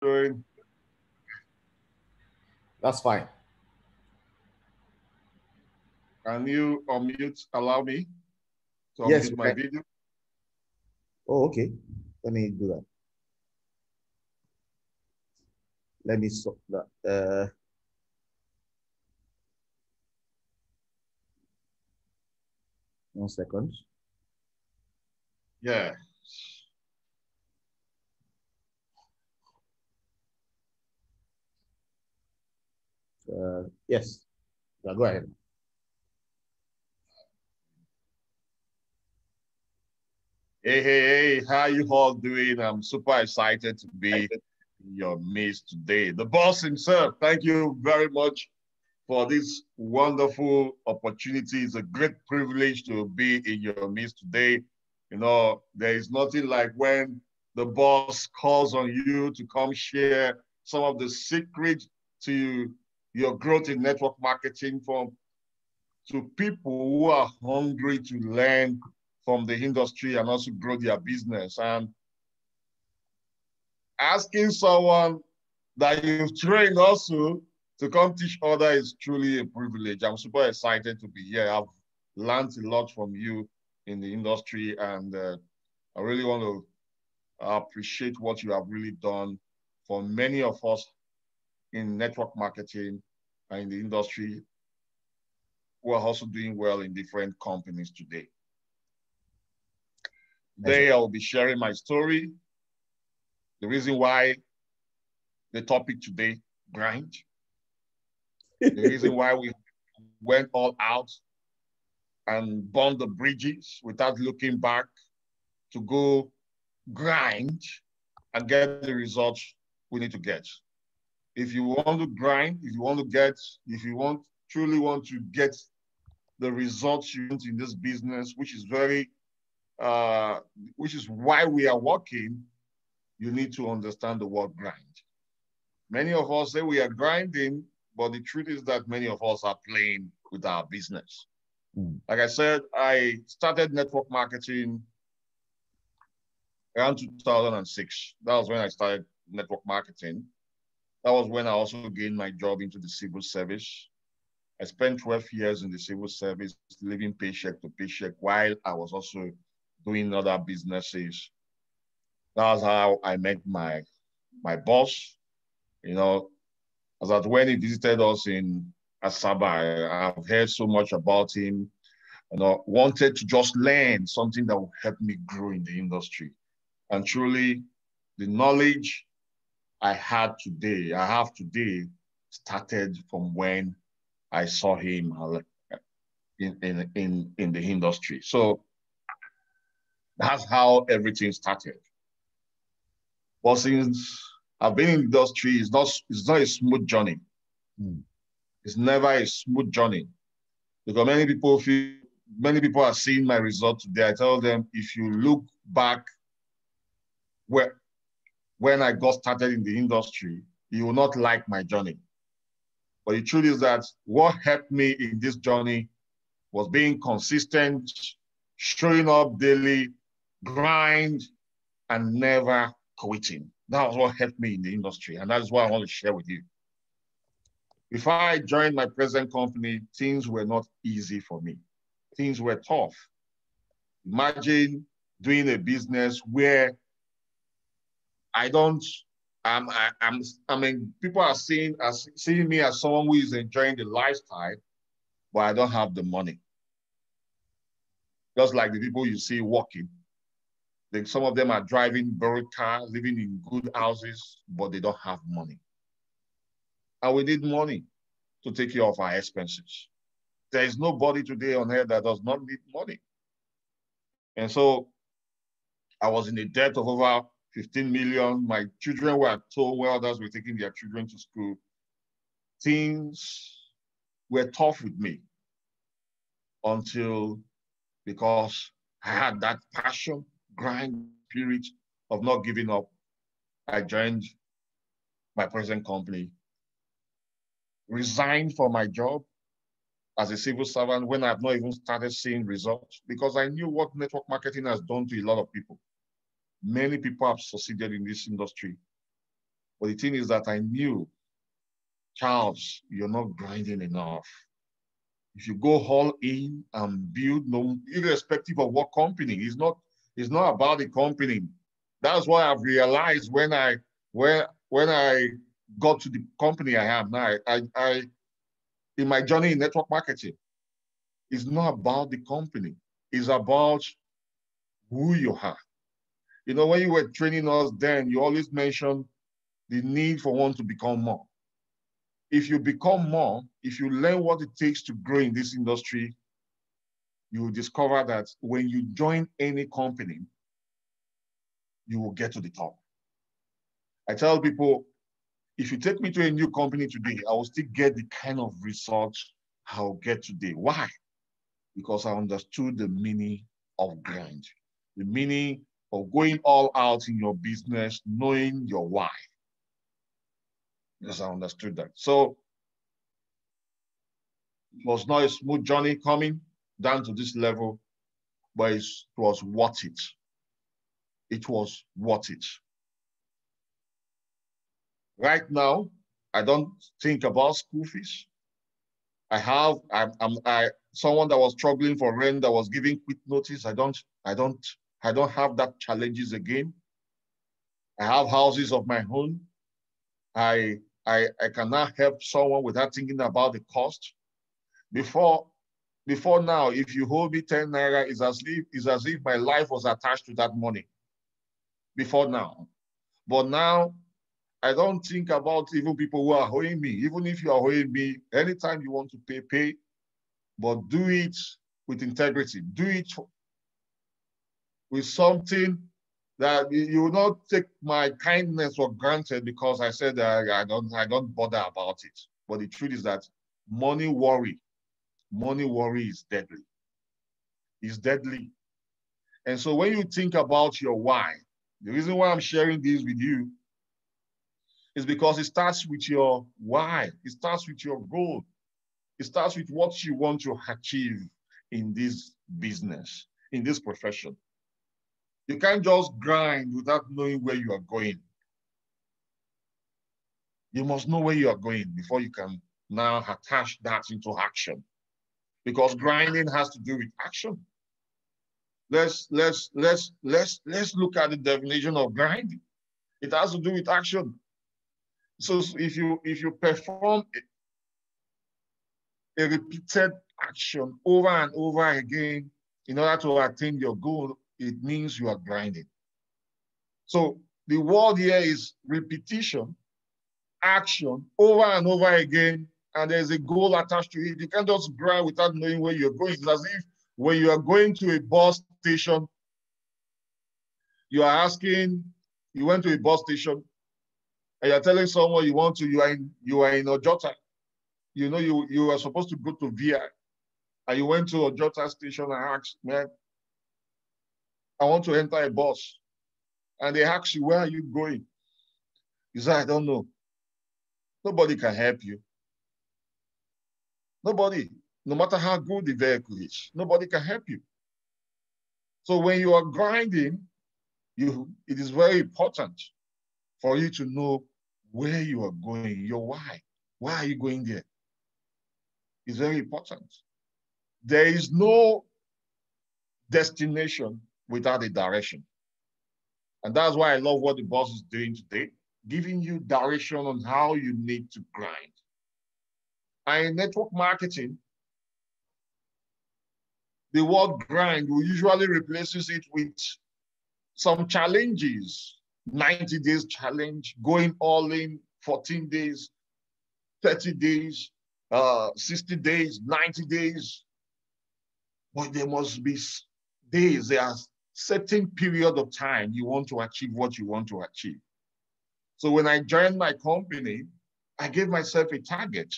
doing? That's fine. Can you unmute, allow me to Yes, unmute my video? Oh, okay. Let me do that. Let me stop that. Uh, one second. Yeah. Uh, yes. Go ahead. Hey, hey, hey, how you all doing? I'm super excited to be in your midst today. The boss himself, thank you very much for this wonderful opportunity. It's a great privilege to be in your midst today. You know, there is nothing like when the boss calls on you to come share some of the secret to your growth in network marketing from to people who are hungry to learn from the industry and also grow their business. And asking someone that you've trained also to come teach others is truly a privilege. I'm super excited to be here. I've learned a lot from you in the industry, and uh, I really want to appreciate what you have really done for many of us in network marketing and in the industry who are also doing well in different companies today. Today, I will be sharing my story, the reason why the topic today, grind, the reason why we went all out and burned the bridges without looking back to go grind and get the results we need to get. If you want to grind, if you want to get, if you want truly want to get the results you want in this business, which is very uh, which is why we are working, you need to understand the word grind. Many of us say we are grinding, but the truth is that many of us are playing with our business. Mm. Like I said, I started network marketing around 2006. That was when I started network marketing. That was when I also gained my job into the civil service. I spent 12 years in the civil service, living paycheck to paycheck while I was also doing other businesses. That's how I met my my boss. You know, as that when he visited us in Asaba, I, I've heard so much about him. You know, wanted to just learn something that would help me grow in the industry. And truly, the knowledge I had today, I have today, started from when I saw him in, in, in, in the industry. So that's how everything started. But since I've been in the industry, it's not, it's not a smooth journey. Mm. It's never a smooth journey. Because many people feel, many people are seeing my result today. I tell them, if you look back where, when I got started in the industry, you will not like my journey. But the truth is that what helped me in this journey was being consistent, showing up daily, grind, and never quitting. That was what helped me in the industry. And that is what I want to share with you. Before I joined my present company, things were not easy for me. Things were tough. Imagine doing a business where I don't, I'm, I, I'm, I mean, people are seeing, as, seeing me as someone who is enjoying the lifestyle, but I don't have the money. Just like the people you see walking. Like some of them are driving borrowed cars, living in good houses, but they don't have money. And we need money to take care of our expenses. There is nobody today on earth that does not need money. And so I was in a debt of over 15 million. My children were told where others were taking their children to school. Things were tough with me until because I had that passion, grind, spirit of not giving up. I joined my present company, resigned from my job as a civil servant when I've not even started seeing results because I knew what network marketing has done to a lot of people. Many people have succeeded in this industry But the thing is that I knew, Charles, you're not grinding enough. If you go all in and build, no, irrespective of what company, it's not, it's not about the company. That's why I've realized when I when when I got to the company I am now, I, I in my journey in network marketing, it's not about the company. It's about who you are. You know, when you were training us then, you always mentioned the need for one to become more. If you become more, if you learn what it takes to grow in this industry, you will discover that when you join any company, you will get to the top. I tell people, if you take me to a new company today, I will still get the kind of results I'll get today. Why? Because I understood the meaning of grind, the meaning of going all out in your business, knowing your why. Because I understood that. So it was not a smooth journey coming down to this level, but it was worth it. It was worth it. Right now, I don't think about school fees. I have I'm, I'm I someone that was struggling for rent that was giving quit notice. I don't I don't I don't have that challenges again. I have houses of my own. I I I cannot help someone without thinking about the cost. Before before now, if you hold me 10 naira, it's as if it's as if my life was attached to that money. Before now. But now I don't think about even people who are owing me. Even if you are owing me, anytime you want to pay, pay, but do it with integrity. Do it with something that you will not take my kindness for granted because I said that I don't, I don't bother about it. But the truth is that money worry, money worry is deadly. It's deadly. And so when you think about your why, the reason why I'm sharing this with you is because it starts with your why. It starts with your goal. It starts with what you want to achieve in this business, in this profession. You can't just grind without knowing where you are going. You must know where you are going before you can now attach that into action. Because grinding has to do with action. Let's let's let's let's let's look at the definition of grinding. It has to do with action. So if you if you perform a, a repeated action over and over again in order to attain your goal, it means you are grinding. So the word here is repetition, action over and over again, and there's a goal attached to it. You can't just grind without knowing where you're going. It's as if when you are going to a bus station, you are asking, you went to a bus station, and you're telling someone you want to, you are in you are in Ojota. You know you you are supposed to go to VI. And you went to Ojota station and asked, man, I want to enter a bus. And they ask you, where are you going? You say, I don't know. Nobody can help you. Nobody, no matter how good the vehicle is, nobody can help you. So when you are grinding, you it is very important for you to know where you are going, your why. Why are you going there? It's very important. There is no destination without a direction. And that's why I love what the boss is doing today, giving you direction on how you need to grind. And in network marketing, the word grind usually replaces it with some challenges 90 days challenge, going all in 14 days, 30 days, uh, 60 days, 90 days. But there must be days, there are certain period of time you want to achieve what you want to achieve. So when I joined my company, I gave myself a target.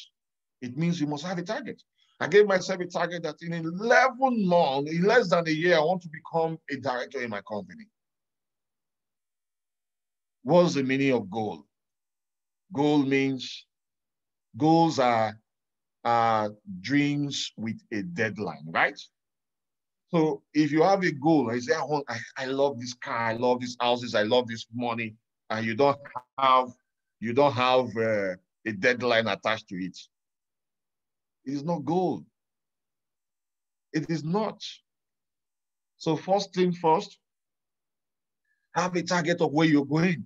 It means you must have a target. I gave myself a target that in 11 months, in less than a year, I want to become a director in my company. What's the meaning of goal? Goal means goals are, are dreams with a deadline, right? So if you have a goal, I say, I, I, I love this car, I love these houses, I love this money, and you don't have you don't have uh, a deadline attached to it. It is not goal. It is not. So first thing first, have a target of where you're going.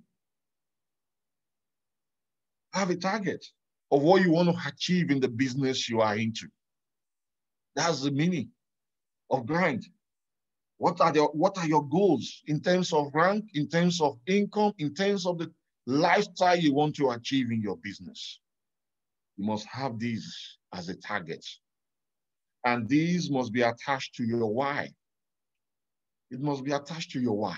Have a target of what you want to achieve in the business you are into. That's the meaning of grind. What are the what are your goals in terms of rank, in terms of income, in terms of the lifestyle you want to achieve in your business? You must have these as a target. And these must be attached to your why. It must be attached to your why.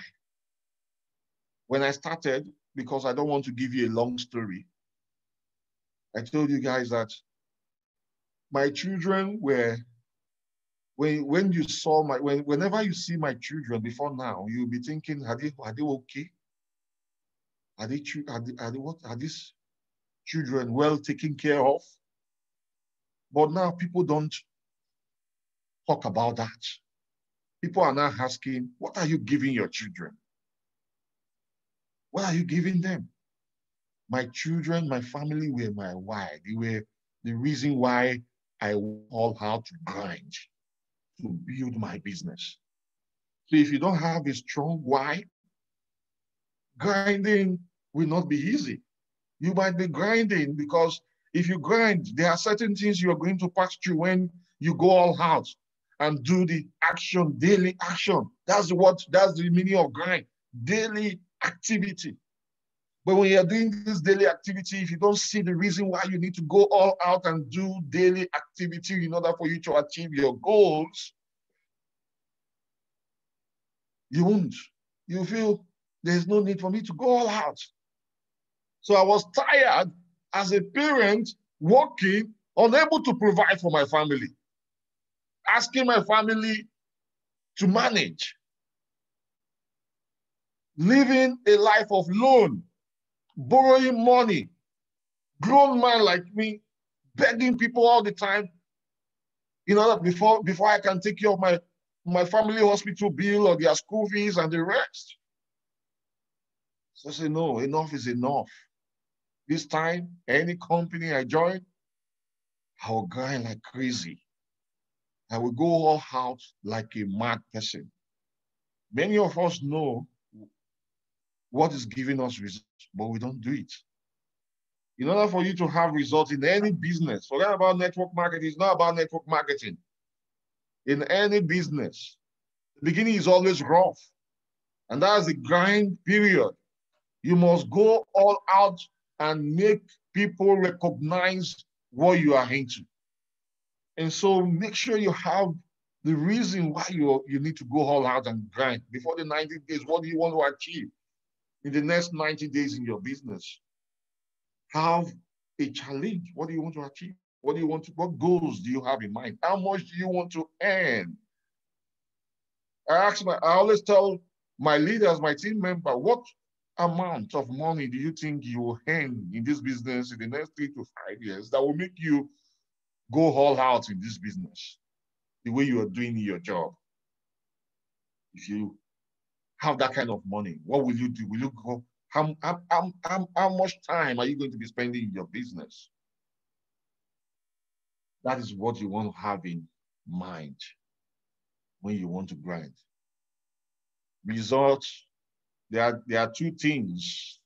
When I started, because I don't want to give you a long story, I told you guys that my children were when when you saw my when whenever you see my children before now, you'll be thinking, are they are they okay? Are they are they, are they what are these children well taken care of? But now people don't talk about that. People are now asking, what are you giving your children? What are you giving them? My children, my family were my why. They were the reason why I all how to grind to build my business. So if you don't have a strong why, grinding will not be easy. You might be grinding because if you grind, there are certain things you are going to pass through when you go all out and do the action, daily action. That's what that's the meaning of grind, daily activity. But when you're doing this daily activity, if you don't see the reason why you need to go all out and do daily activity in order for you to achieve your goals, you won't. You feel there's no need for me to go all out. So I was tired as a parent, working, unable to provide for my family, asking my family to manage, living a life of loan borrowing money, grown man like me, begging people all the time, you know, before before I can take care of my my family hospital bill or their school fees and the rest. So I say, no, enough is enough. This time, any company I join, I will grind like crazy. I will go all out like a mad person. Many of us know what is giving us results, but we don't do it. In order for you to have results in any business, forget about network marketing, it's not about network marketing. In any business, the beginning is always rough. And that's the grind period. You must go all out and make people recognize what you are into. And so make sure you have the reason why you, you need to go all out and grind. Before the 90 days, what do you want to achieve? In the next 90 days in your business. Have a challenge. What do you want to achieve? What do you want to, what goals do you have in mind? How much do you want to earn? I ask my, I always tell my leaders, my team member, what amount of money do you think you will earn in this business in the next three to five years that will make you go all out in this business the way you are doing your job? If you have that kind of money, what will you do? Will you go? How, how, how, how much time are you going to be spending in your business? That is what you want to have in mind when you want to grind. Results, there are, there are two things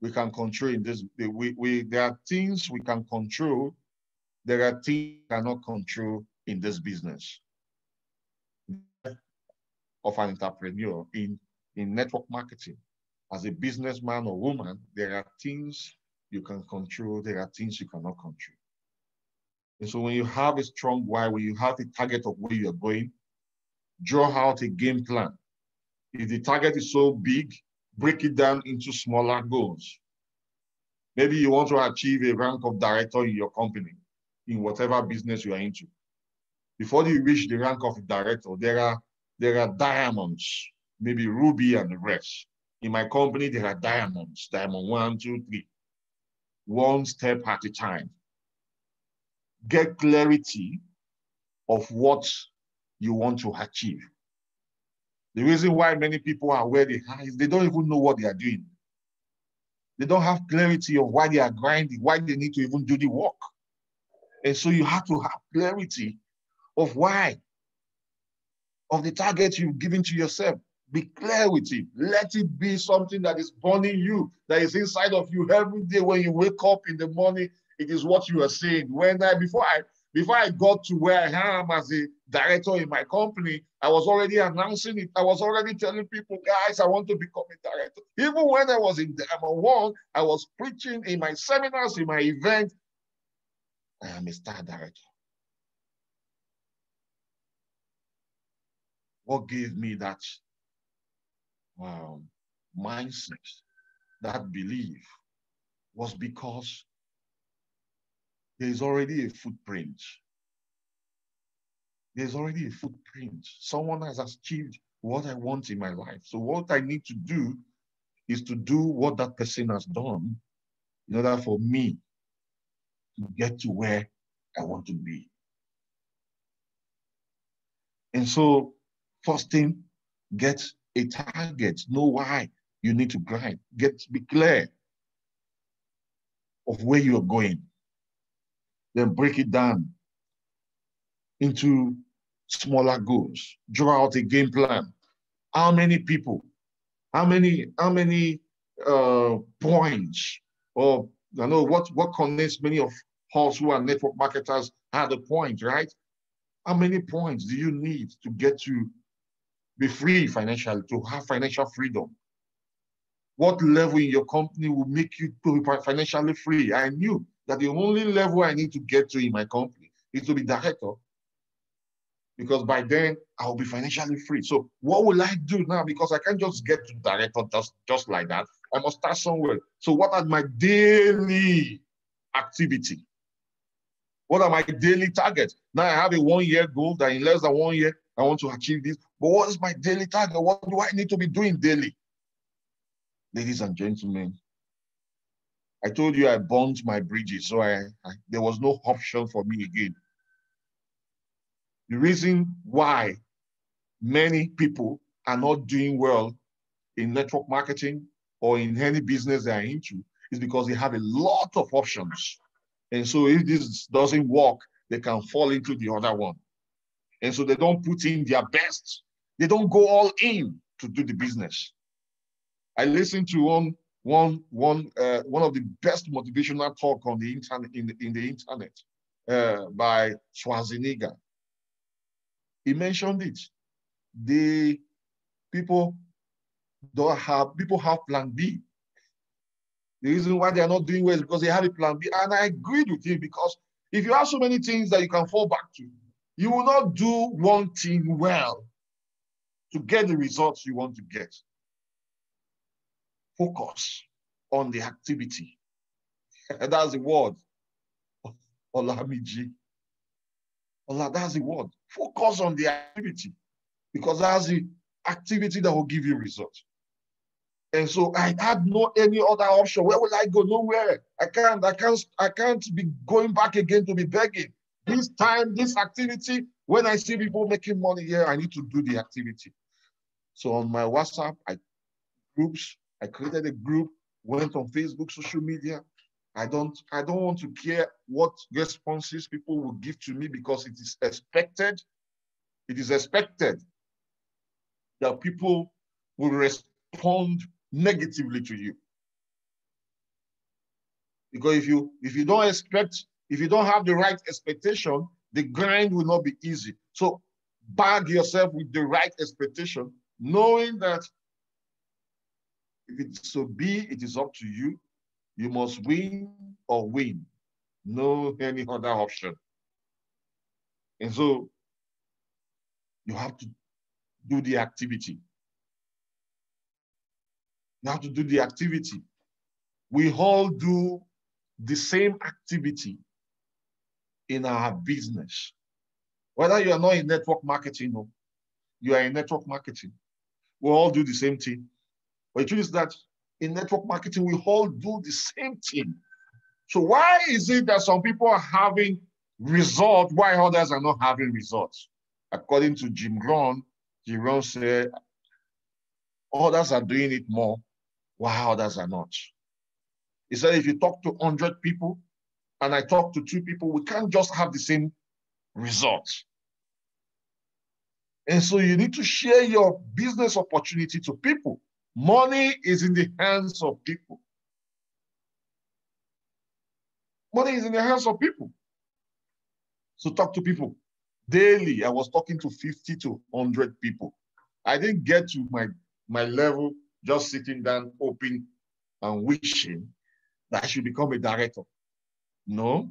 we can control in this. We, we, there are things we can control. There are things we cannot control in this business of an entrepreneur in in network marketing, as a businessman or woman, there are things you can control, there are things you cannot control. And so when you have a strong why, when you have a target of where you're going, draw out a game plan. If the target is so big, break it down into smaller goals. Maybe you want to achieve a rank of director in your company, in whatever business you are into. Before you reach the rank of director, there are, there are diamonds maybe ruby and the rest. In my company, there are diamonds, diamond one, two, three, one step at a time. Get clarity of what you want to achieve. The reason why many people are where they are is they don't even know what they are doing. They don't have clarity of why they are grinding, why they need to even do the work. And so you have to have clarity of why, of the target you've given to yourself. Be clear with it. Let it be something that is burning you, that is inside of you every day when you wake up in the morning. It is what you are saying. When I before I before I got to where I am as a director in my company, I was already announcing it. I was already telling people, guys, I want to become a director. Even when I was in Diamond One, I was preaching in my seminars, in my events. I am a star director. What gave me that um, mindset, that belief, was because there is already a footprint. There's already a footprint. Someone has achieved what I want in my life. So what I need to do is to do what that person has done in order for me to get to where I want to be. And so first thing, get a target. Know why you need to grind. Get be clear of where you're going. Then break it down into smaller goals. Draw out a game plan. How many people? How many? How many uh, points? Or I know what what connects many of us who are network marketers had a point, right? How many points do you need to get to be free financially, to have financial freedom? What level in your company will make you to be financially free? I knew that the only level I need to get to in my company is to be director. Because by then I'll be financially free. So what will I do now? Because I can't just get to director just, just like that. I must start somewhere. So what are my daily activity? What are my daily targets? Now I have a one-year goal that in less than one year, I want to achieve this. But what is my daily target? What do I need to be doing daily? Ladies and gentlemen, I told you I burnt my bridges, so I, I, there was no option for me again. The reason why many people are not doing well in network marketing or in any business they are into is because they have a lot of options. And so if this doesn't work, they can fall into the other one. And so they don't put in their best. They don't go all in to do the business. I listened to one one one uh, one of the best motivational talk on the internet in the, in the internet uh, by Schwarzenegger. He mentioned it. The people don't have people have plan B. The reason why they are not doing well is because they have a plan B. And I agreed with him because if you have so many things that you can fall back to, you will not do one thing well to get the results you want to get. Focus on the activity. that's the word. Olamiji. Allah, that's the word. Focus on the activity because that's the activity that will give you results. And so I had no any other option. Where will I go? Nowhere. I can't, I can't, I can't be going back again to be begging. This time, this activity, when I see people making money here, I need to do the activity. So on my WhatsApp, I groups, I created a group, went on Facebook, social media. I don't, I don't want to care what responses people will give to me because it is expected. It is expected that people will respond negatively to you. Because if you if you don't expect, if you don't have the right expectation, the grind will not be easy. So bag yourself with the right expectation, knowing that if it's so be, it is up to you. You must win or win. No any other option. And so you have to do the activity. You have to do the activity. We all do the same activity in our business. Whether you are not in network marketing or you are in network marketing, we all do the same thing. But the truth is that in network marketing, we all do the same thing. So why is it that some people are having results while others are not having results? According to Jim Rohn, Jim Rohn said, others are doing it more while others are not. He said, if you talk to 100 people and I talk to two people, we can't just have the same results. And so you need to share your business opportunity to people. Money is in the hands of people. Money is in the hands of people. So talk to people daily. I was talking to 50 to 100 people. I didn't get to my, my level just sitting down, hoping and wishing that I should become a director. No.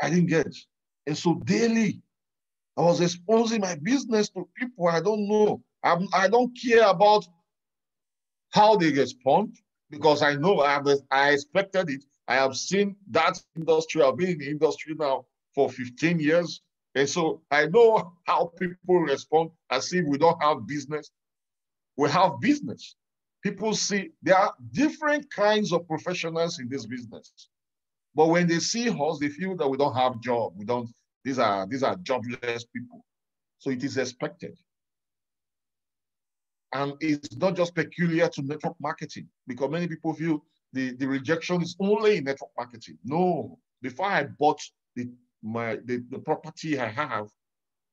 I didn't get. And so daily, I was exposing my business to people I don't know. I'm, I don't care about how they respond because I know I, have, I expected it. I have seen that industry. I've been in the industry now for 15 years. And so I know how people respond as if we don't have business. We have business. People see there are different kinds of professionals in this business. But when they see us, they feel that we don't have job. We don't, these are these are jobless people. So it is expected. And it's not just peculiar to network marketing because many people feel the, the rejection is only in network marketing. No, before I bought the my the, the property I have,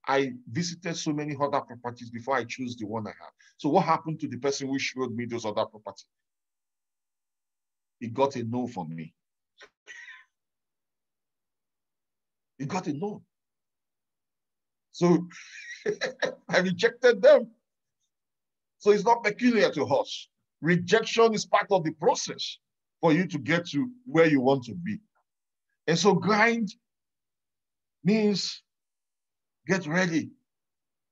I visited so many other properties before I choose the one I have. So what happened to the person who showed me those other properties? He got a no from me. He got a no. So I rejected them. So it's not peculiar to us. Rejection is part of the process for you to get to where you want to be. And so grind means get ready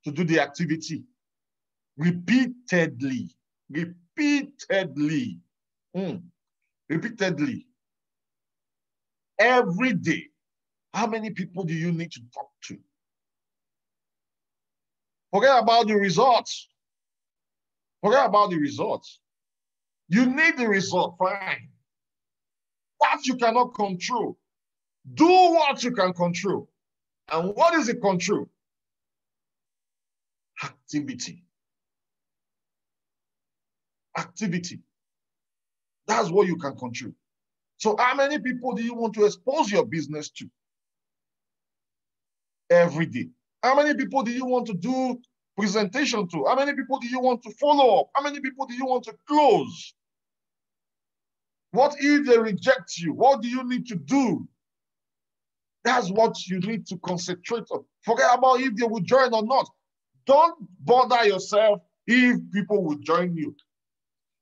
to do the activity repeatedly, repeatedly, mm. repeatedly, every day. How many people do you need to talk to? Forget about the results. Forget about the results. You need the result, fine. What you cannot control, do what you can control. And what is the control? Activity. Activity. That's what you can control. So how many people do you want to expose your business to? Every day. How many people do you want to do presentation to? How many people do you want to follow up? How many people do you want to close? What if they reject you? What do you need to do that's what you need to concentrate on. Forget about if they will join or not. Don't bother yourself if people will join you.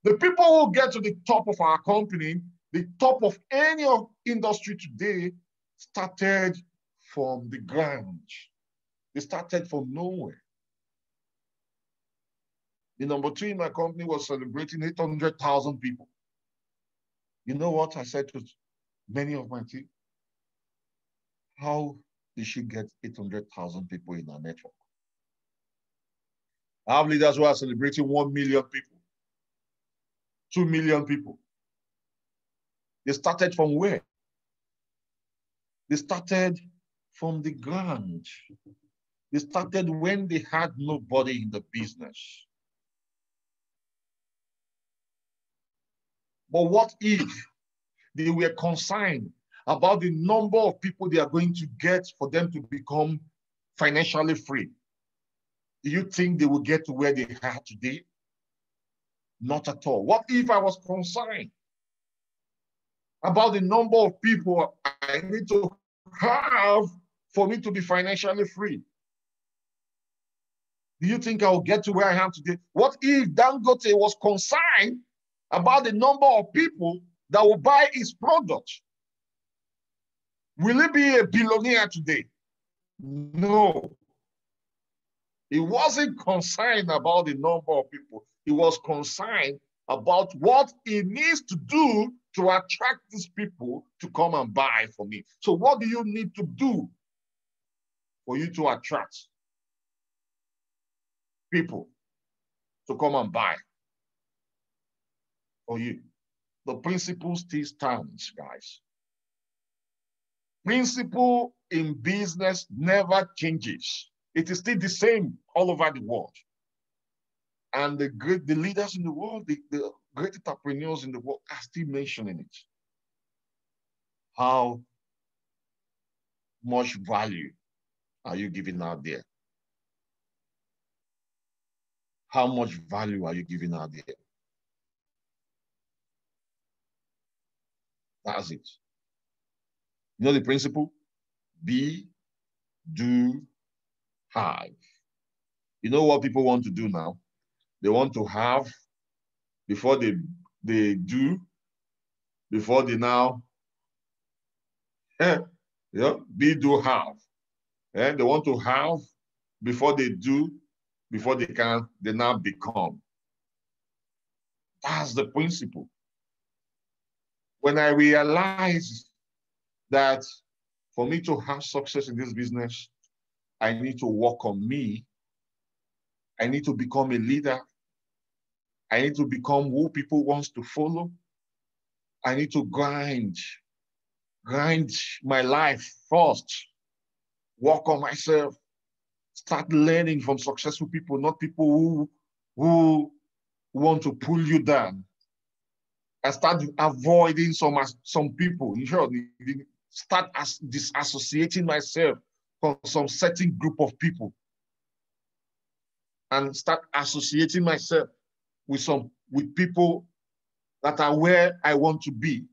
The people who get to the top of our company, the top of any industry today, started from the ground. They started from nowhere. The number two in my company was celebrating 800,000 people. You know what I said to many of my team? How did she get 800,000 people in her network? I have leaders who are celebrating 1 million people, 2 million people. They started from where? They started from the ground. They started when they had nobody in the business. But what if they were concerned about the number of people they are going to get for them to become financially free. Do you think they will get to where they are today? Not at all. What if I was concerned about the number of people I need to have for me to be financially free? Do you think I will get to where I am today? What if Dangote was concerned about the number of people that will buy his product? Will he be a billionaire today? No. He wasn't concerned about the number of people. He was concerned about what he needs to do to attract these people to come and buy for me. So what do you need to do for you to attract people to come and buy for you? The principle still stands, guys. Principle in business never changes. It is still the same all over the world. And the great the leaders in the world, the, the, great entrepreneurs in the world are still mentioning it. How much value are you giving out there? How much value are you giving out there? That's it. You know the principle? Be, do, have. You know what people want to do now? They want to have before they they do, before they now yeah, be do have. And eh, they want to have before they do, before they can, they now become. That's the principle. When I realized that for me to have success in this business, I need to work on me. I need to become a leader. I need to become who people wants to follow. I need to grind, grind my life first, work on myself, start learning from successful people, not people who, who want to pull you down. I start avoiding some, some people. In short, start as disassociating myself from some certain group of people and start associating myself with some with people that are where I want to be.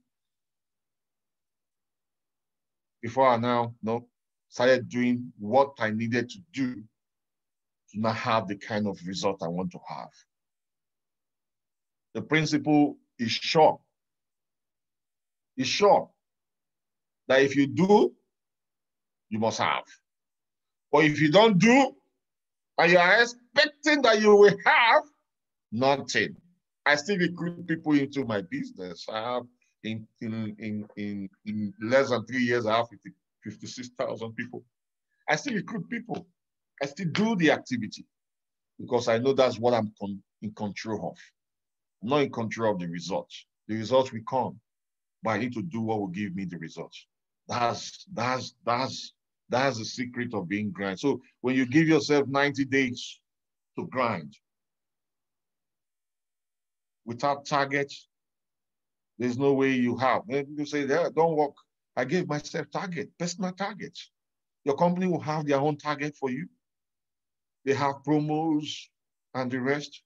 Before now no, started doing what I needed to do to not have the kind of result I want to have. The principle is sure. Is sure that if you do, you must have. But if you don't do, and you are expecting that you will have, nothing. I still recruit people into my business. I have in in in in, in less than three years, I have 50, 56,000 people. I still recruit people. I still do the activity because I know that's what I'm con in control of. I'm not in control of the results. The results will come, but I need to do what will give me the results. That's that's that's that's the secret of being grind. So when you give yourself 90 days to grind without targets, there's no way you have. You say, yeah, don't work. I gave myself target, personal targets. Your company will have their own target for you. They have promos and the rest.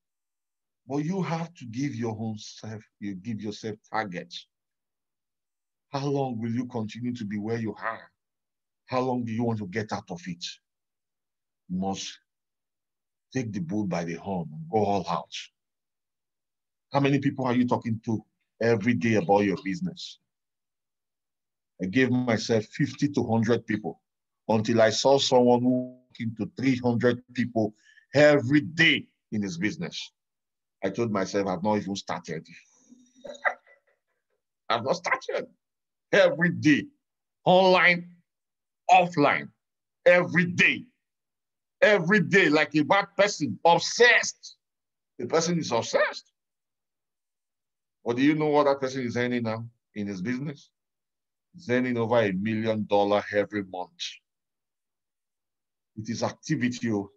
But you have to give your own self, you give yourself targets. How long will you continue to be where you are? How long do you want to get out of it? You must take the bull by the horn and go all out. How many people are you talking to every day about your business? I gave myself 50 to 100 people until I saw someone who talking to 300 people every day in his business. I told myself, I've not even started. I've not started every day, online, offline, every day, every day, like a bad person, obsessed. The person is obsessed. But do you know what that person is earning now in his business? Earning over a million dollar every month. It is activity. Oh.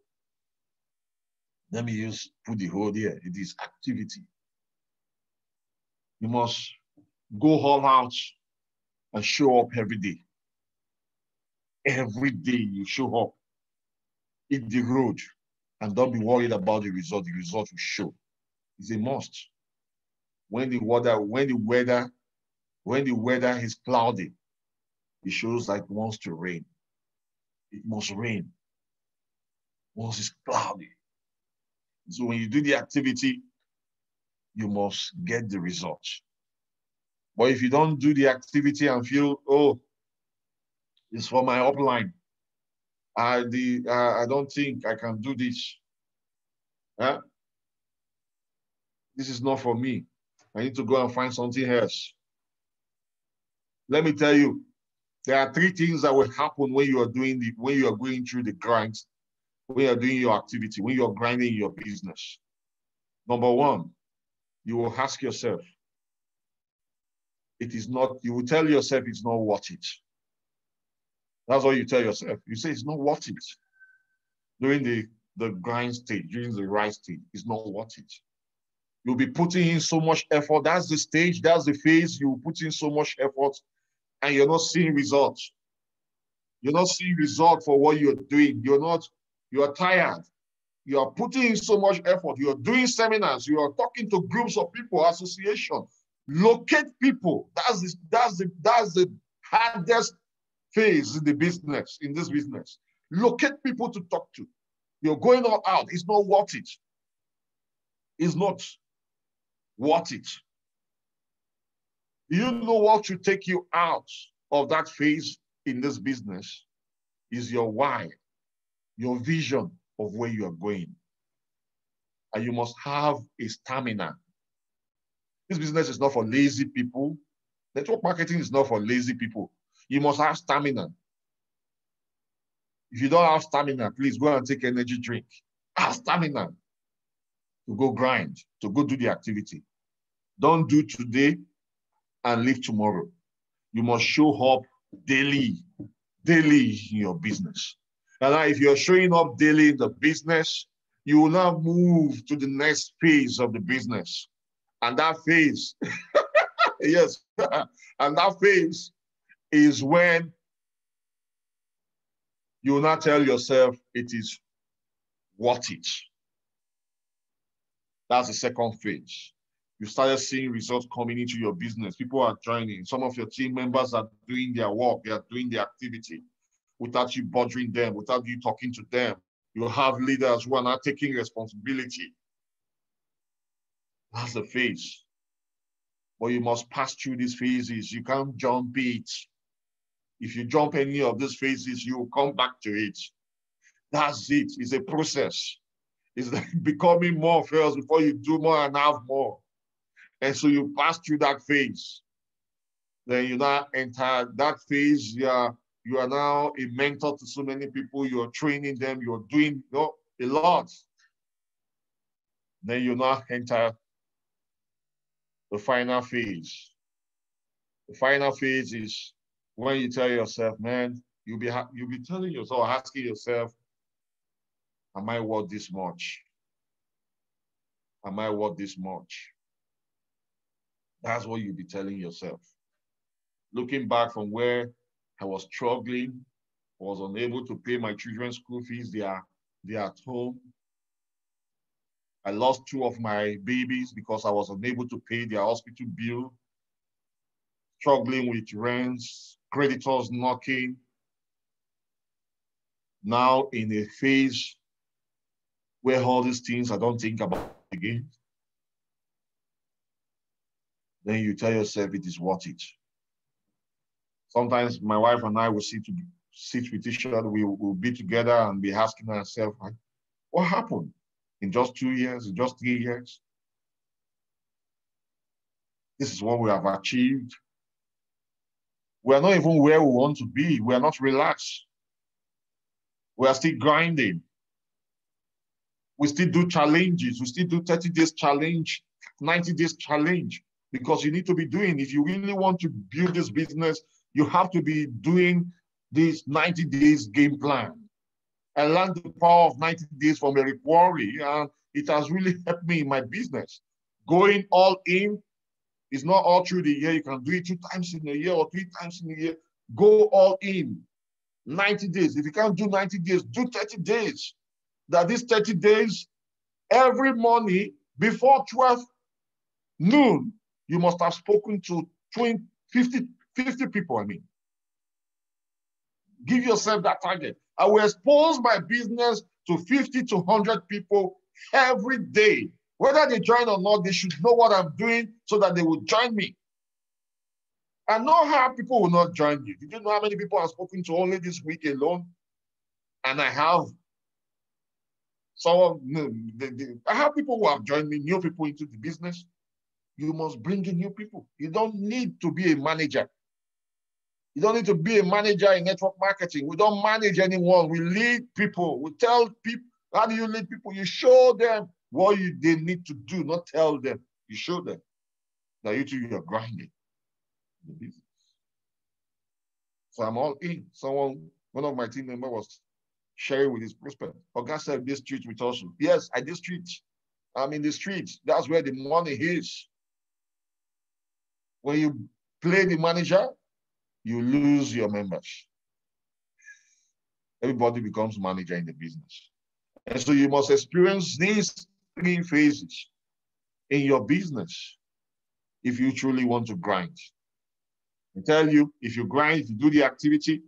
Let me use put the whole here. It is activity. You must go all out and show up every day. Every day you show up. Hit the road and don't be worried about the result. The result will show. It's a must. When the weather, when the weather, when the weather is cloudy, it shows like it wants to rain. It must rain. Once it's cloudy. So when you do the activity, you must get the results. But if you don't do the activity and feel, oh, it's for my upline, I the uh, I don't think I can do this. Huh? This is not for me. I need to go and find something else. Let me tell you, there are three things that will happen when you are doing the when you are going through the grind, when you are doing your activity, when you are grinding your business. Number one, you will ask yourself, it is not, you will tell yourself it's not worth it. That's what you tell yourself. You say it's not worth it. During the, the grind stage, during the rise stage, it's not worth it. You'll be putting in so much effort. That's the stage, that's the phase. You put in so much effort and you're not seeing results. You're not seeing results for what you're doing. You're not, you're tired. You are putting in so much effort. You're doing seminars. You are talking to groups of people, association. Locate people. That's the, that's the, that's the hardest phase in the business, in this business. Locate people to talk to. You're going all out. It's not worth it. It's not worth it. You know what should take you out of that phase in this business is your why, your vision of where you are going. And you must have a stamina. This business is not for lazy people. Network marketing is not for lazy people. You must have stamina. If you don't have stamina, please go and take energy drink. Have stamina to go grind, to go do the activity. Don't do today and leave tomorrow. You must show up daily, daily in your business. And if you're showing up daily in the business, you will now move to the next phase of the business. And that phase, yes, and that phase is when you will not tell yourself it is worth it. That's the second phase. You started seeing results coming into your business. People are joining. Some of your team members are doing their work, they are doing their activity without you bothering them, without you talking to them. You have leaders who are not taking responsibility. That's the phase. But you must pass through these phases. You can't jump it. If you jump any of these phases, you will come back to it. That's it. It's a process. It's like becoming more first before you do more and have more. And so you pass through that phase. Then you now enter that phase. You are, you are now a mentor to so many people. You're training them. You're doing you know, a lot. Then you now enter the final phase. The final phase is when you tell yourself, man, you'll be you'll be telling yourself, asking yourself, am I worth this much? Am I worth this much? That's what you'll be telling yourself. Looking back from where I was struggling, I was unable to pay my children's school fees, they are, they are at home. I lost two of my babies because I was unable to pay their hospital bill, struggling with rents, creditors knocking. Now in a phase where all these things I don't think about again. Then you tell yourself it is worth it. Sometimes my wife and I will sit sit with each other. We will be together and be asking ourselves, what happened in just two years, in just three years? This is what we have achieved. We are not even where we want to be. We are not relaxed. We are still grinding. We still do challenges. We still do 30 days challenge, 90 days challenge, because you need to be doing, if you really want to build this business, you have to be doing this 90 days game plan. I learned the power of 90 days from Eric Worre, and it has really helped me in my business. Going all in is not all through the year. You can do it two times in a year or three times in a year. Go all in. 90 days. If you can't do 90 days, do 30 days. That these 30 days, every morning before 12 noon, you must have spoken to 20, 50, 50 people, I mean. Give yourself that target. I will expose my business to 50 to 100 people every day whether they join or not, they should know what I'm doing so that they will join me. I know how people will not join you. Did you know how many people I've spoken to only this week alone? And I have some, I have people who have joined me, new people into the business. You must bring in new people. You don't need to be a manager. You don't need to be a manager in network marketing. We don't manage anyone. We lead people. We tell people, how do you lead people? You show them what you, they need to do, not tell them. You show them that you two are grinding the business. So I'm all in. Someone, one of my team members was sharing with his prospect. Oga said this street with us. Yes, I did street. I'm in the street. That's where the money is. When you play the manager, you lose your members. Everybody becomes manager in the business. And so you must experience these three phases in your business if you truly want to grind. I tell you, if you grind, if you do the activity,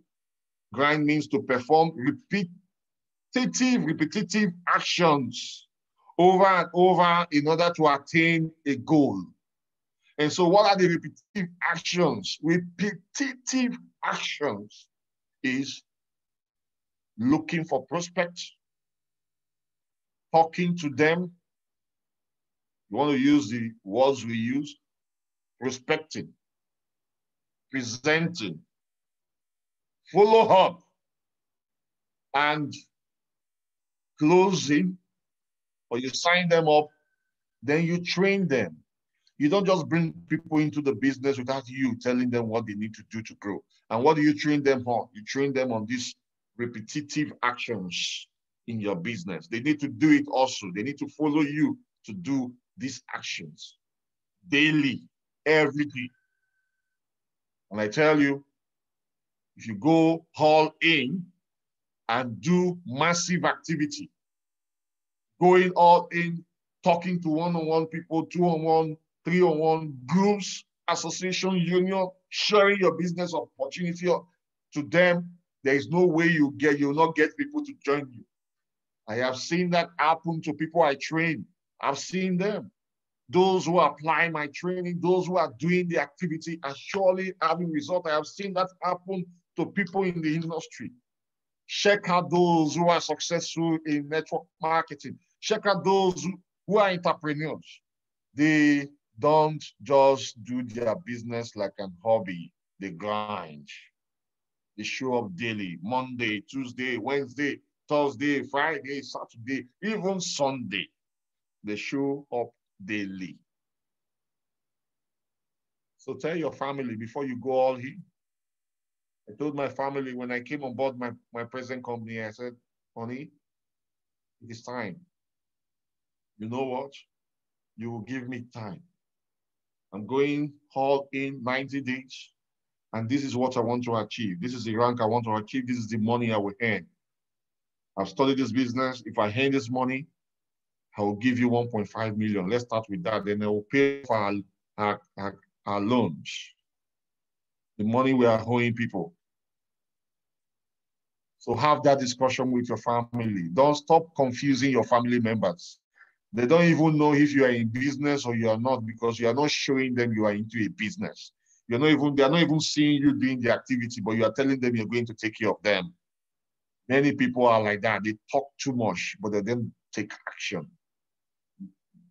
grind means to perform repetitive, repetitive actions over and over in order to attain a goal. And so, what are the repetitive actions? Repetitive actions is looking for prospects, talking to them. You want to use the words we use prospecting, presenting, follow up, and closing, or you sign them up, then you train them. You don't just bring people into the business without you telling them what they need to do to grow. And what do you train them on? You train them on these repetitive actions in your business. They need to do it also. They need to follow you to do these actions daily, every day. And I tell you, if you go all in and do massive activity, going all in, talking to one-on-one people, two-on-one, three-on-one groups, association, union, sharing your business opportunity to them, there is no way you get, you'll not get people to join you. I have seen that happen to people I train. I've seen them. Those who apply my training, those who are doing the activity are surely having result. I have seen that happen to people in the industry. Check out those who are successful in network marketing. Check out those who, are entrepreneurs. They don't just do their business like an hobby. They grind. They show up daily, Monday, Tuesday, Wednesday, Thursday, Friday, Saturday, even Sunday. They show up daily. So tell your family before you go all in. I told my family when I came on board my, my present company, I said, honey, it is time. You know what? You will give me time. I'm going all in 90 days. And this is what I want to achieve. This is the rank I want to achieve. This is the money I will earn. I've studied this business. If I earn this money, I will give you 1.5 million. Let's start with that. Then I will pay for our, our, our, our loans, the money we are owing people. So have that discussion with your family. Don't stop confusing your family members. They don't even know if you are in business or you are not because you are not showing them you are into a business. You're not even, they're not even seeing you doing the activity, but you are telling them you're going to take care of them. Many people are like that. They talk too much, but they don't take action.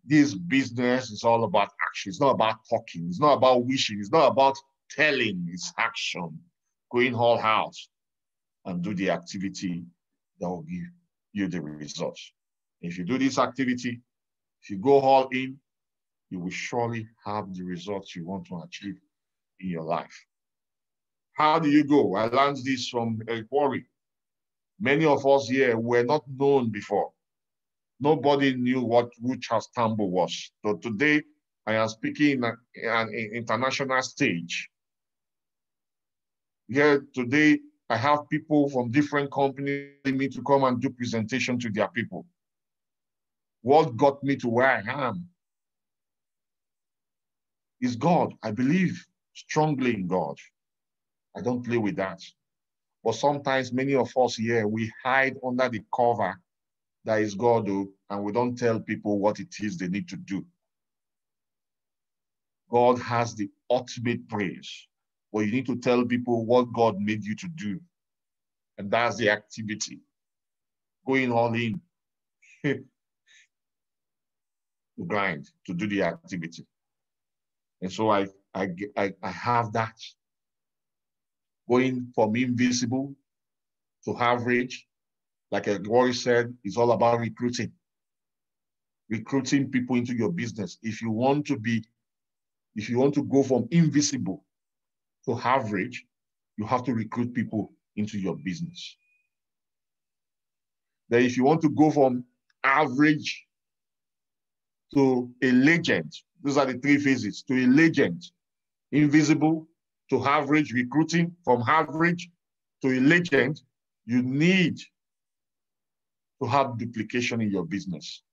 This business is all about action. It's not about talking. It's not about wishing. It's not about telling. It's action. Go in all house and do the activity that will give you the results. If you do this activity, if you go all in, you will surely have the results you want to achieve in your life. How do you go? I learned this from a quarry. Many of us here were not known before. Nobody knew what Charles Tambou was. So today, I am speaking in an international stage. Here today, I have people from different companies me to come and do presentation to their people. What got me to where I am is God. I believe strongly in God. I don't play with that. But sometimes many of us here, we hide under the cover that is God, oh, and we don't tell people what it is they need to do. God has the ultimate praise, but you need to tell people what God made you to do. And that's the activity. Going all in to grind, to do the activity. And so I I, I, I have that. Going from invisible to average, like Rory said, is all about recruiting. Recruiting people into your business. If you want to be, if you want to go from invisible to average, you have to recruit people into your business. Then if you want to go from average to a legend. These are the three phases to a legend, invisible to average recruiting, from average to a legend, you need to have duplication in your business.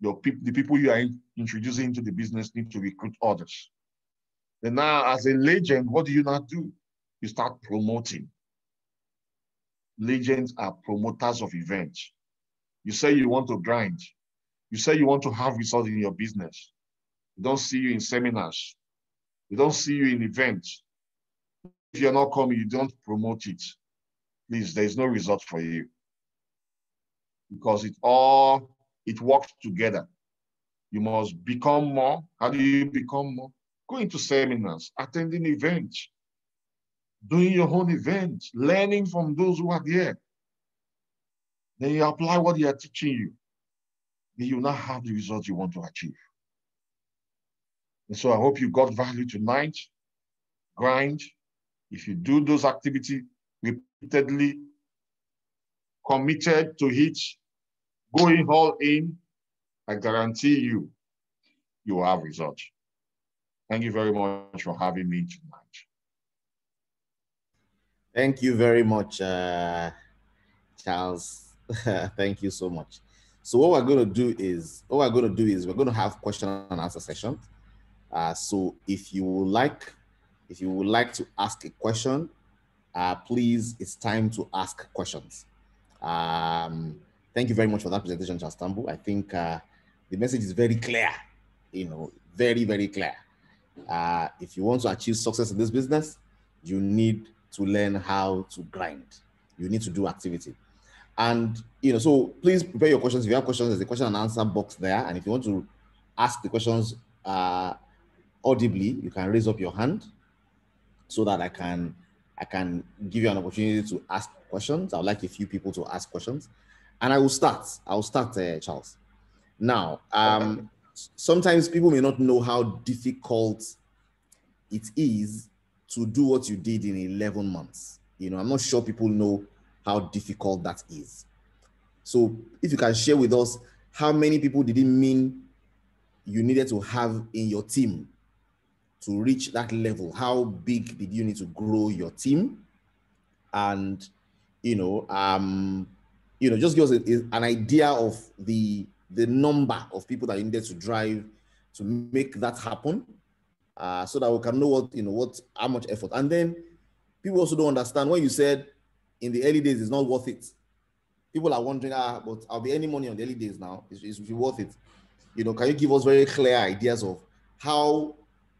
Your pe the people you are in introducing into the business need to recruit others. And now, as a legend, what do you not do? You start promoting. Legends are promoters of events. You say you want to grind. You say you want to have results in your business. We don't see you in seminars. We don't see you in events. If you're not coming, you don't promote it. Please, there's no result for you. Because it all, it works together. You must become more. How do you become more? Going to seminars, attending events, doing your own events, learning from those who are there. Then you apply what they are teaching you. Then will not have the results you want to achieve. And so I hope you got value tonight. Grind. If you do those activities repeatedly, committed to it, going all in, I guarantee you, you will have results. Thank you very much for having me tonight. Thank you very much, uh, Charles. Thank you so much. So what we're going to do is, what we're going to do is we're going to have question and answer session. Uh, so if you would like, if you would like to ask a question, uh, please, it's time to ask questions. Um, thank you very much for that presentation, Charles Tambou. I think uh, the message is very clear, you know, very, very clear. Uh, if you want to achieve success in this business, you need to learn how to grind. You need to do activity. And, you know, so please prepare your questions. If you have questions, there's a question and answer box there. And if you want to ask the questions uh, audibly, you can raise up your hand so that I can I can give you an opportunity to ask questions. I would like a few people to ask questions. And I will start. I will start, uh, Charles. Now, um, sometimes people may not know how difficult it is to do what you did in 11 months. You know, I'm not sure people know how difficult that is. So if you can share with us how many people did it mean you needed to have in your team to reach that level? How big did you need to grow your team? And you know, um, you know, just give us a, an idea of the the number of people that you needed to drive to make that happen, uh, so that we can know what you know what how much effort. And then people also don't understand when you said in the early days it's not worth it. People are wondering, ah, but I'll be any money on the early days now. Is is worth it? You know, can you give us very clear ideas of how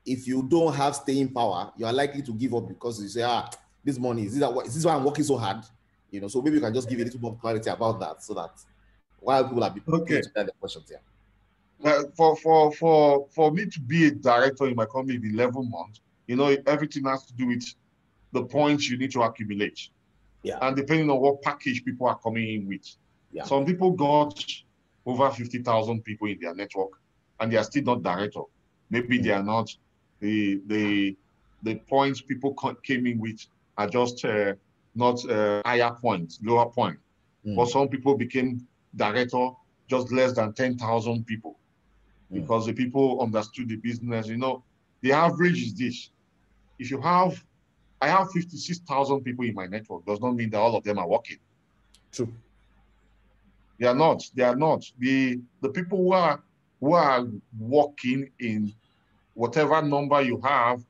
if you don't have staying power, you are likely to give up because you say, ah, this money, is this, is this why I'm working so hard? You know, so maybe you can just give a little more clarity about that so that while people are okay. to the questions here. Uh, for, for, for, for me to be a director in my company in 11 months, you know, everything has to do with the points you need to accumulate. Yeah. And depending on what package people are coming in with. Yeah. Some people got over 50,000 people in their network and they are still not director. Maybe mm-hmm. they are not the the the points people came in with are just uh, not uh, higher points, lower point. Mm. But some people became director just less than 10,000 people mm. because the people understood the business. You know, the average is this. If you have, I have 56,000 people in my network, does not mean that all of them are working. True. They are not. They are not. The the people who are who are working in whatever number you have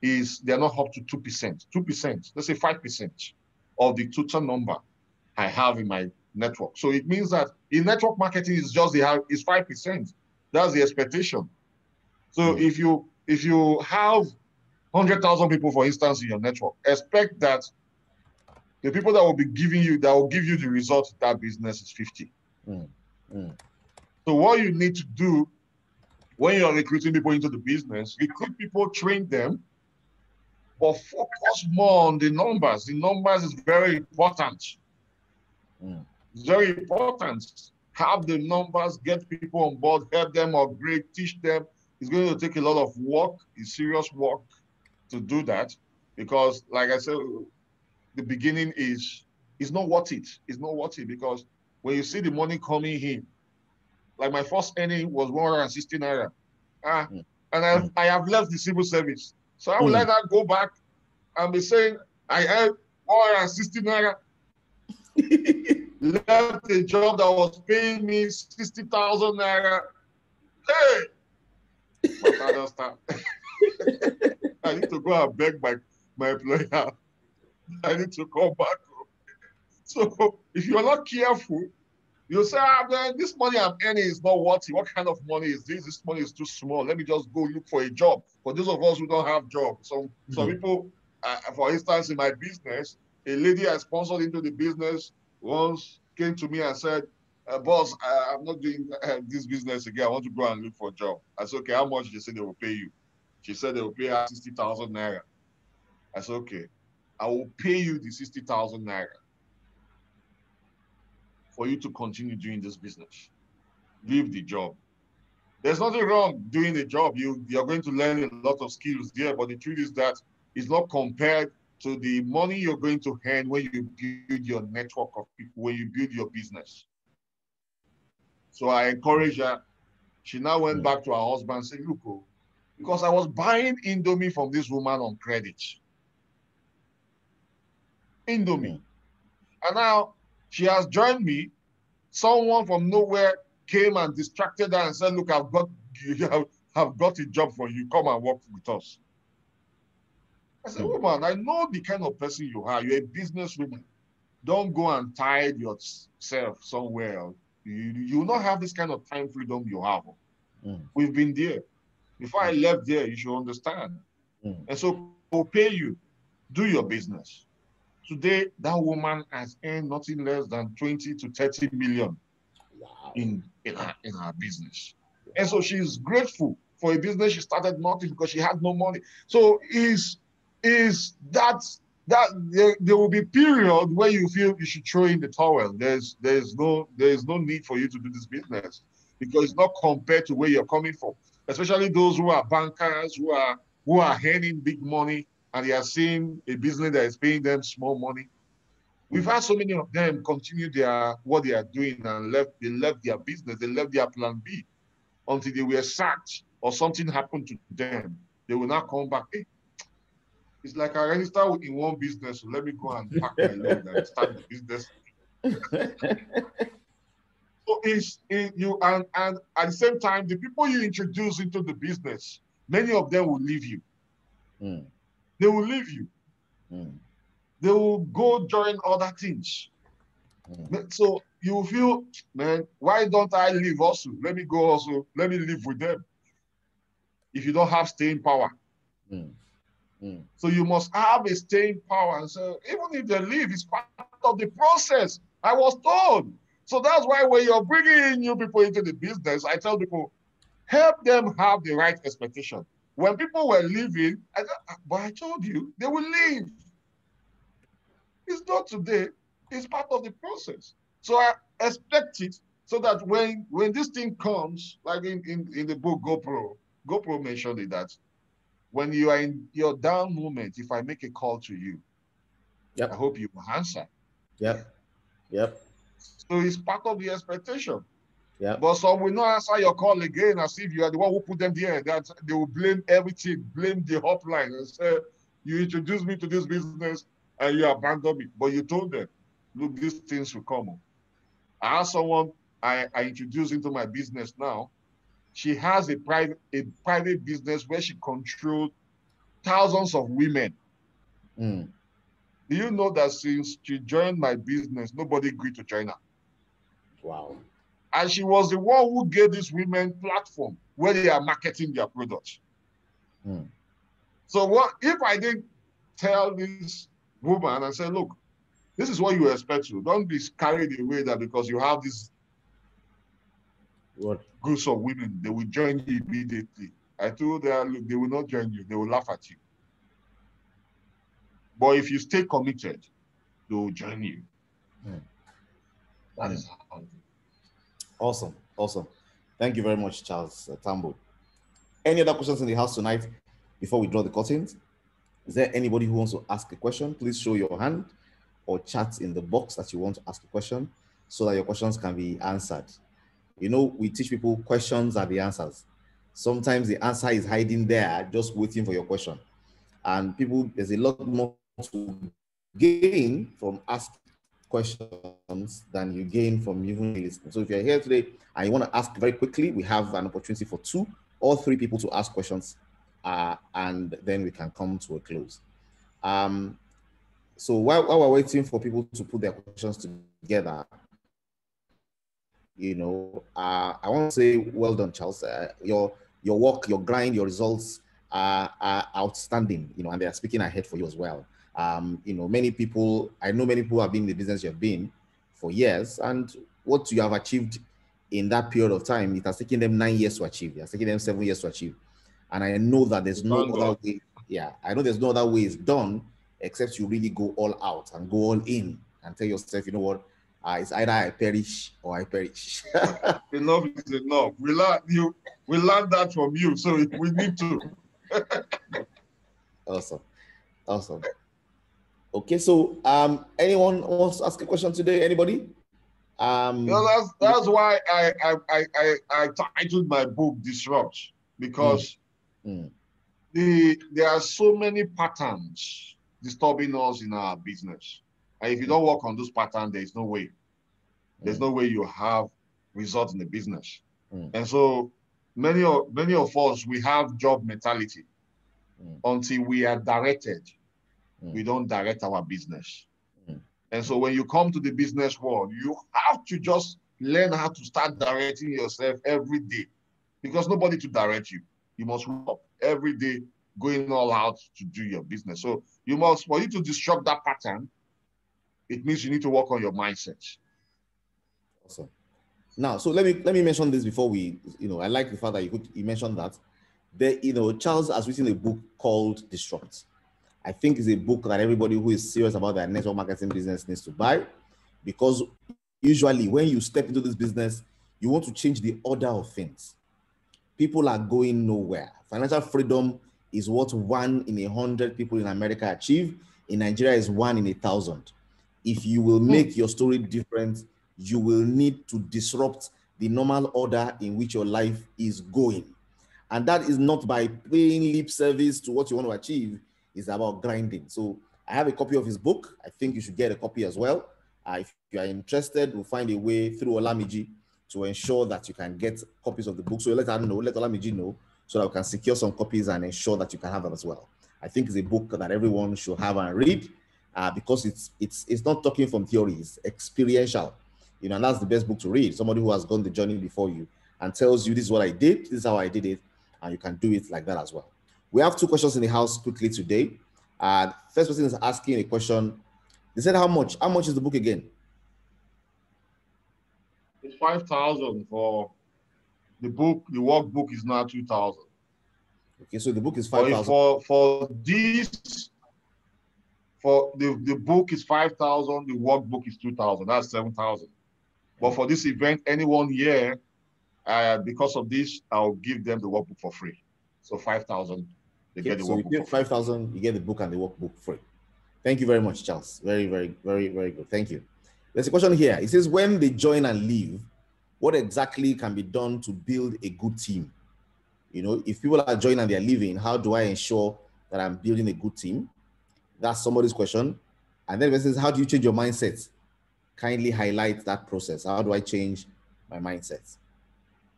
is they're not up to 2%, 2%, let's say 5% of the total number I have in my network. So it means that in network marketing is just the is 5%. That's the expectation. So mm. if you if you have 100,000 people, for instance, in your network, expect that the people that will be giving you, that will give you the result that business is 50. Mm. Mm. So what you need to do when you're recruiting people into the business, recruit people, train them, but focus more on the numbers. The numbers is very important. Mm. It's very important. Have the numbers, get people on board, help them upgrade, teach them. It's going to take a lot of work, it's serious work to do that. Because, like I said, the beginning is is not worth it. It's not worth it because when you see the money coming in, Like my first earning was 160 naira. Ah, Mm. and I, Mm. I have left the civil service. So I would Mm. like that go back and be saying I earned 160 naira, left a job that was paying me 60,000 naira. Hey! But I don't. I need to go and beg my, my employer. I need to come back. So if you're not careful, you'll say, ah, man, this money I'm earning is not worthy. What kind of money is this? This money is too small. Let me just go look for a job. For those of us who don't have jobs, some some Mhm. people, uh, for instance, in my business, a lady I sponsored into the business once came to me and said, uh, boss, I, I'm not doing uh, this business again. I want to go and look for a job. I said, okay, how much? They said they will pay you. She said they will pay her 60,000 naira. I said, okay, I will pay you the 60,000 naira for you to continue doing this business. Leave the job. There's nothing wrong doing the job. You, you're going to learn a lot of skills there, but the truth is that it's not compared to the money you're going to earn when you build your network of people, when you build your business. So I encourage her. She now went back to her husband and said, Look, oh, because I was buying Indomie from this woman on credit. Indomie. And now she has joined me. Someone from nowhere came and distracted her and said, Look, I've got have got a job for you. Come and work with us. I said, Hmm. Woman, I know the kind of person you are. You're a businesswoman. Don't go and tide yourself somewhere. You, you will not have this kind of time freedom you have. Mm. We've been there. Before I left there, you should understand. Mm. And so we'll pay you. Do your business. Today, that woman has earned nothing less than 20 to 30 million Wow. in, in, her, in her business. And so she's grateful for a business she started nothing because she had no money. So is is that that there, there will be period where you feel you should throw in the towel. There's there's no there's no need for you to do this business because it's not compared to where you're coming from. Especially those who are bankers who are who are earning big money and they are seeing a business that is paying them small money. We've had so many of them continue their what they are doing and left they left their business, they left their plan B until they were sacked or something happened to them. They will not come back. Hey, it's like I register in one business, so let me go and pack my load and start the business. So it's it, you and and at the same time, the people you introduce into the business, many of them will leave you. Mm. They will leave you. Mm. They will go join other things. Mm. So you feel, man, why don't I leave also? Let me go also. Let me live with them. If you don't have staying power. Mm. Mm. So you must have a staying power. So even if they leave, it's part of the process. I was told. So that's why when you're bringing in new people into the business, I tell people, help them have the right expectation. When people were leaving, I said, "Ah, but I told you they will leave. It's not today. It's part of the process. So I expect it so that when when this thing comes, like in, in, in the book Go Pro, GoPro mentioned it that when you are in your down moment, if I make a call to you, Yep. I hope you will answer. Yep. Yep. So it's part of the expectation. Yeah. But some will not answer your call again as if you are the one who put them there. That they will blame everything, blame the hotline and say, You introduced me to this business and you abandoned me. But you told them, look, these things will come. I have someone I, I introduced into my business now. She has a private a private business where she controls thousands of women. Mm. Do you know that since she joined my business, nobody agreed to join her? Wow. And she was the one who gave these women platform where they are marketing their products. Mm. So what if I didn't tell this woman and say, look, this is what you expect to. Don't be carried away that because you have this What? groups of women, they will join you immediately. I told her, look, they will not join you, they will laugh at you. But if you stay committed, they will join you. Mm. That is how. Awesome. Awesome. Thank you very much, Charles uh, Tambou. Any other questions in the house tonight before we draw the curtains? Is there anybody who wants to ask a question? Please show your hand or chat in the box that you want to ask a question so that your questions can be answered. You know, we teach people questions are the answers. Sometimes the answer is hiding there, just waiting for your question. And people, there's a lot more to gain from asking questions than you gain from even listening. So if you're here today and you want to ask very quickly, we have an opportunity for two or three people to ask questions, uh, and then we can come to a close. Um, so while, while we're waiting for people to put their questions together, you know, uh, I want to say well done, Charles. Uh, your your work, your grind, your results are, are outstanding. You know, and they are speaking ahead for you as well. Um, you know, many people, I know many people have been in the business you have been for years, and what you have achieved in that period of time, it has taken them nine years to achieve. It has taken them seven years to achieve. And I know that there's no other way. Yeah, I know there's no other way it's done except you really go all out and go all in and tell yourself, you know what, uh, it's either I perish or I perish. enough is enough. We learn you. We learned that from you, so we need to. awesome, awesome. Okay, so um, anyone wants to ask a question today? Anybody? Um, know, that's that's why I I I I, titled my book "Disrupt" because mm. Mm. the there are so many patterns disturbing us in our business. And if you don't work on those patterns, there's no way. There's no way you have results in the business. Mm. And so many of many of us we have job mentality mm. until we are directed. Mm. We don't direct our business. Mm. And so when you come to the business world, you have to just learn how to start directing yourself every day because nobody to direct you. You must work every day going all out to do your business. So you must, for you to disrupt that pattern, it means you need to work on your mindset. Awesome. Now, so let me let me mention this before we, you know, I like the fact that you could you mentioned that. There, you know, Charles has written a book called Disrupt. I think it's a book that everybody who is serious about their network marketing business needs to buy because usually when you step into this business, you want to change the order of things. People are going nowhere. Financial freedom is what one in a hundred people in America achieve. In Nigeria is one in a thousand. If you will hmm. make your story different, you will need to disrupt the normal order in which your life is going. And that is not by paying lip service to what you want to achieve, it's about grinding. So I have a copy of his book. I think you should get a copy as well. Uh, if you are interested, we'll find a way through Olamiji to ensure that you can get copies of the book. So let her know, let Olamiji know so that we can secure some copies and ensure that you can have them as well. I think it's a book that everyone should have and read uh, because it's it's it's not talking from theory, it's experiential. You know, and that's the best book to read. Somebody who has gone the journey before you and tells you this is what I did, this is how I did it, and you can do it like that as well. We have two questions in the house quickly today. Uh, first person is asking a question. They said, "How much? How much is the book again?" It's five thousand for the book, the workbook is now 2000. Okay, so the book is 5000. For, for this, for the, the book is 5000, the workbook is 2000. That's 7000. But for this event, any one year, uh, because of this, I'll give them the workbook for free. So 5000 they okay, get the so workbook. You get 5000 you get the book and the workbook free. Thank you very much, Charles. Very, very, very, very good. Thank you. There's a question here. It says, when they join and leave, what exactly can be done to build a good team? You know, if people are joining and they're leaving, how do I ensure that I'm building a good team? That's somebody's question. And then it says, how do you change your mindset? Kindly highlight that process. How do I change my mindset?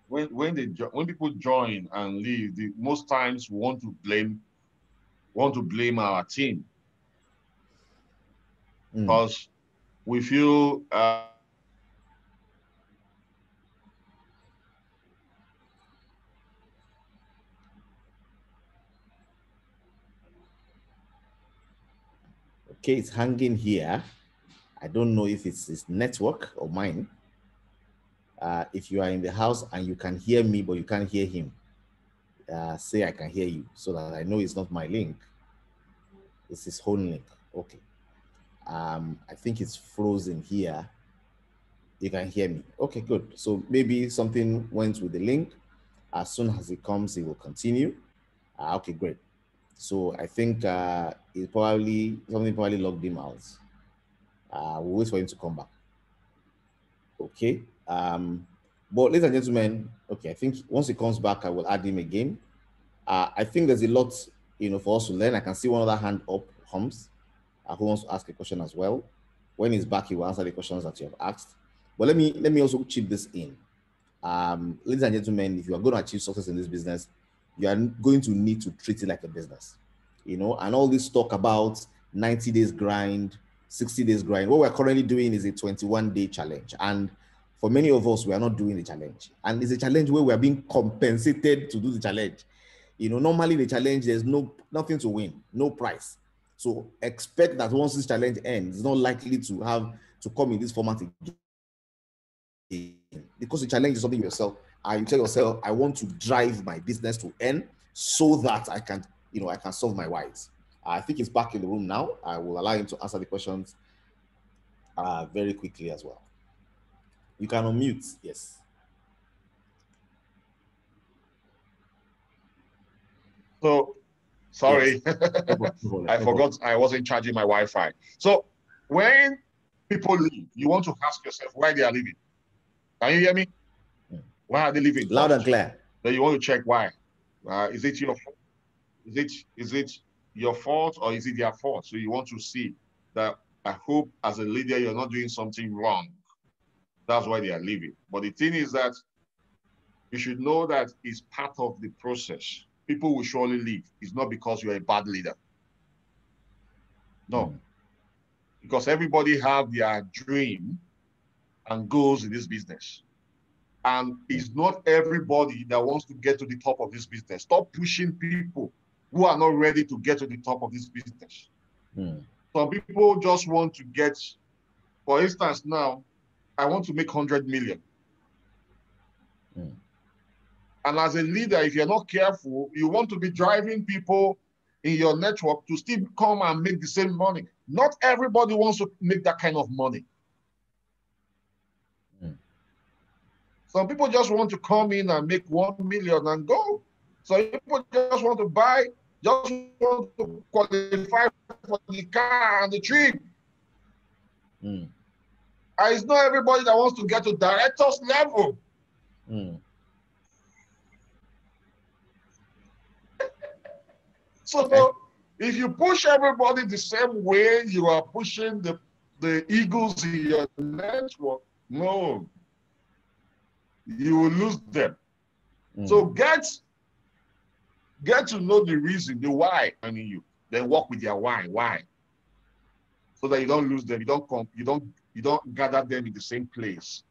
When when they when people join and leave, the, most times we want to blame want to blame our team mm. because we feel uh, Okay, it's hanging here. I don't know if it's his network or mine. Uh, if you are in the house and you can hear me, but you can't hear him, uh, say I can hear you so that I know it's not my link. It's his own link. Okay. Um, I think it's frozen here. You can hear me. Okay, good. So maybe something went with the link. As soon as it comes, it will continue. Uh, okay, great. So I think uh, it's probably something probably logged him out. Uh, we'll wait for him to come back. Okay. Um, But ladies and gentlemen, okay, I think once he comes back, I will add him again. Uh, I think there's a lot, you know, for us to learn. I can see one other hand up, Holmes, uh, who wants to ask a question as well. When he's back, he will answer the questions that you have asked. But let me let me also chip this in. Um, ladies and gentlemen, if you are going to achieve success in this business, you are going to need to treat it like a business. You know, and all this talk about 90 days grind, 60 days grind. What we're currently doing is a 21 day challenge. And for many of us, we are not doing the challenge. And it's a challenge where we are being compensated to do the challenge. You know, normally the challenge, there's no nothing to win, no price. So expect that once this challenge ends, it's not likely to have to come in this format again. Because the challenge is something yourself. And you tell yourself, I want to drive my business to end so that I can, you know, I can solve my whys. I think he's back in the room now. I will allow him to answer the questions uh, very quickly as well. You can unmute, yes. So, sorry, yes. I forgot I wasn't charging my Wi-Fi. So, when people leave, you want to ask yourself why they are leaving. Can you hear me? Why are they leaving? Loud and clear. Then you want to check why. Uh, is it your is it is it your fault or is it their fault? So you want to see that I hope as a leader you're not doing something wrong. That's why they are leaving. But the thing is that you should know that it's part of the process. People will surely leave. It's not because you're a bad leader. No. Mm. Because everybody have their dream and goals in this business. And it's not everybody that wants to get to the top of this business. Stop pushing people who are not ready to get to the top of this business. Mm. Some people just want to get, for instance, now, I want to make 100 million. Mm. And as a leader, if you're not careful, you want to be driving people in your network to still come and make the same money. Not everybody wants to make that kind of money. Mm. Some people just want to come in and make 1 million and go. So people just want to buy, just want to qualify for the car and the trip. Mm. And it's not everybody that wants to get to director's level. Mm. so okay. if you push everybody the same way you are pushing the, the eagles in your network, no, you will lose them. Mm. So get Get to know the reason, the why I mean you. Then work with their why. Why? So that you don't lose them. You don't come, you don't you don't gather them in the same place.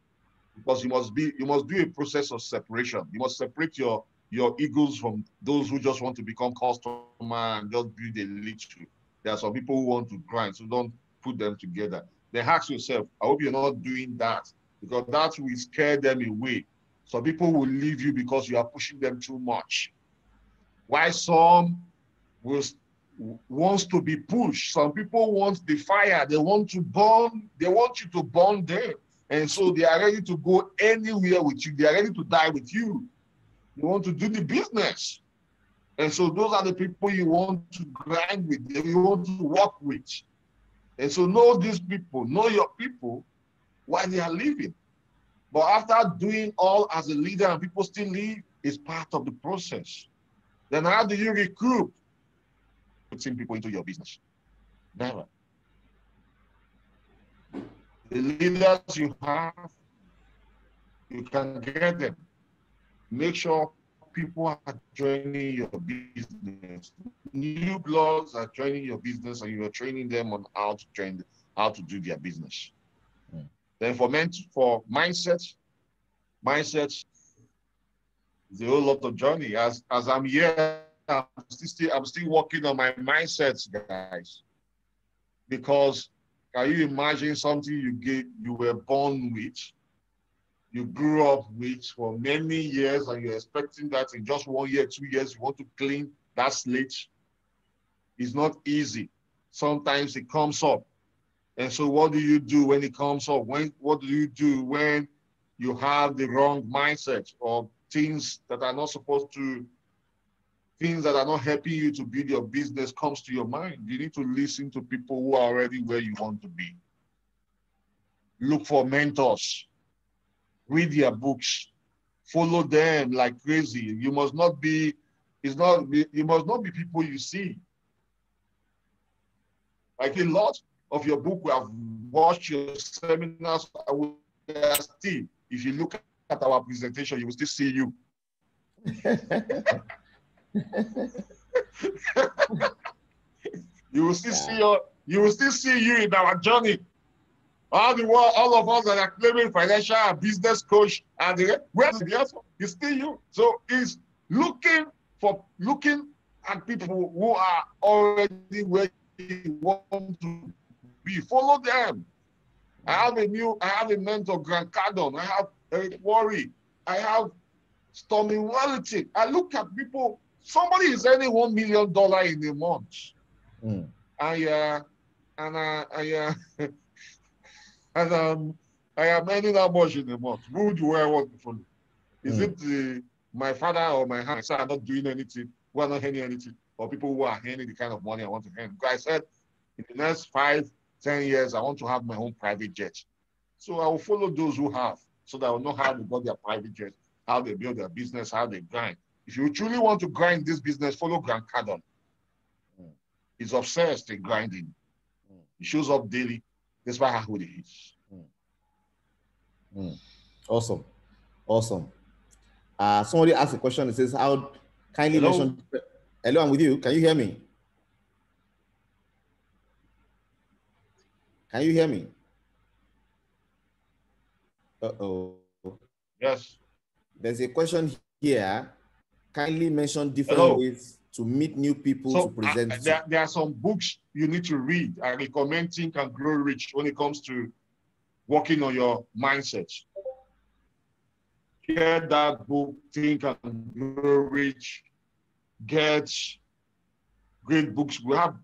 Because you must be you must do a process of separation. You must separate your your egos from those who just want to become customer and just build a little. There are some people who want to grind, so don't put them together. Then ask yourself, I hope you're not doing that because that will scare them away. Some people will leave you because you are pushing them too much. Why some will wants to be pushed. Some people want the fire. They want to burn. They want you to burn them. And so they are ready to go anywhere with you. They are ready to die with you. You want to do the business. And so those are the people you want to grind with, you want to work with. And so know these people, know your people, why they are leaving. But after doing all as a leader and people still leave, it's part of the process. Then how do you recruit? Putting people into your business. Never. The leaders you have, you can get them. Make sure people are joining your business. New blogs are joining your business and you are training them on how to train, how to do their business. Mm. Then for men, for mindset, mindset it's a whole lot of journey. As as I'm here, I'm still I'm still working on my mindsets, guys. Because can you imagine something you get you were born with, you grew up with for many years, and you're expecting that in just one year, two years, you want to clean that slate? It's not easy. Sometimes it comes up. And so what do you do when it comes up? When what do you do when you have the wrong mindset or things that are not supposed to, things that are not helping you to build your business comes to your mind. You need to listen to people who are already where you want to be. Look for mentors. read their books, follow them like crazy. You must not be, it's not, you must not be people you see. Like a lot of your book, we have watched your seminars, I will still, if you look at our presentation, you will still see you. you will still yeah. see your, you will still see you in our journey. All the world, all of us that are claiming financial and business coach and the where's the answer? It's still you. So it's looking for looking at people who are already where you want to be. Follow them. I have a new, I have a mentor, Grant Cardone. I have Eric Worre. I have Stormy Wellington. I look at people, somebody is earning $1 million in a month. Mm. I, uh, and uh, I, uh, and um, I am earning how much in a month. Who do I want to follow? Is mm. it the, my father or my hands are not doing anything, We are not earning anything, or people who are earning the kind of money I want to earn? Because I said, in the next five, ten years, I want to have my own private jet. So I will follow those who have, so that I will know how they got their private jet, how they build their business, how they grind. If you truly want to grind this business, follow Grant Cardone. Mm. He's obsessed in grinding. Mm. He shows up daily. That's why how he is. Mm. Awesome. Awesome. Uh, somebody asked a question. It says, How kindly Hello? mention. Hello, I'm with you. Can you hear me? Can you hear me? Uh oh. Yes. There's a question here. Kindly mention different Hello. ways to meet new people so, to present. Uh, there, there are some books you need to read. I recommend Think and Grow Rich when it comes to working on your mindset. Get that book, Think and Grow Rich. Get great books. We have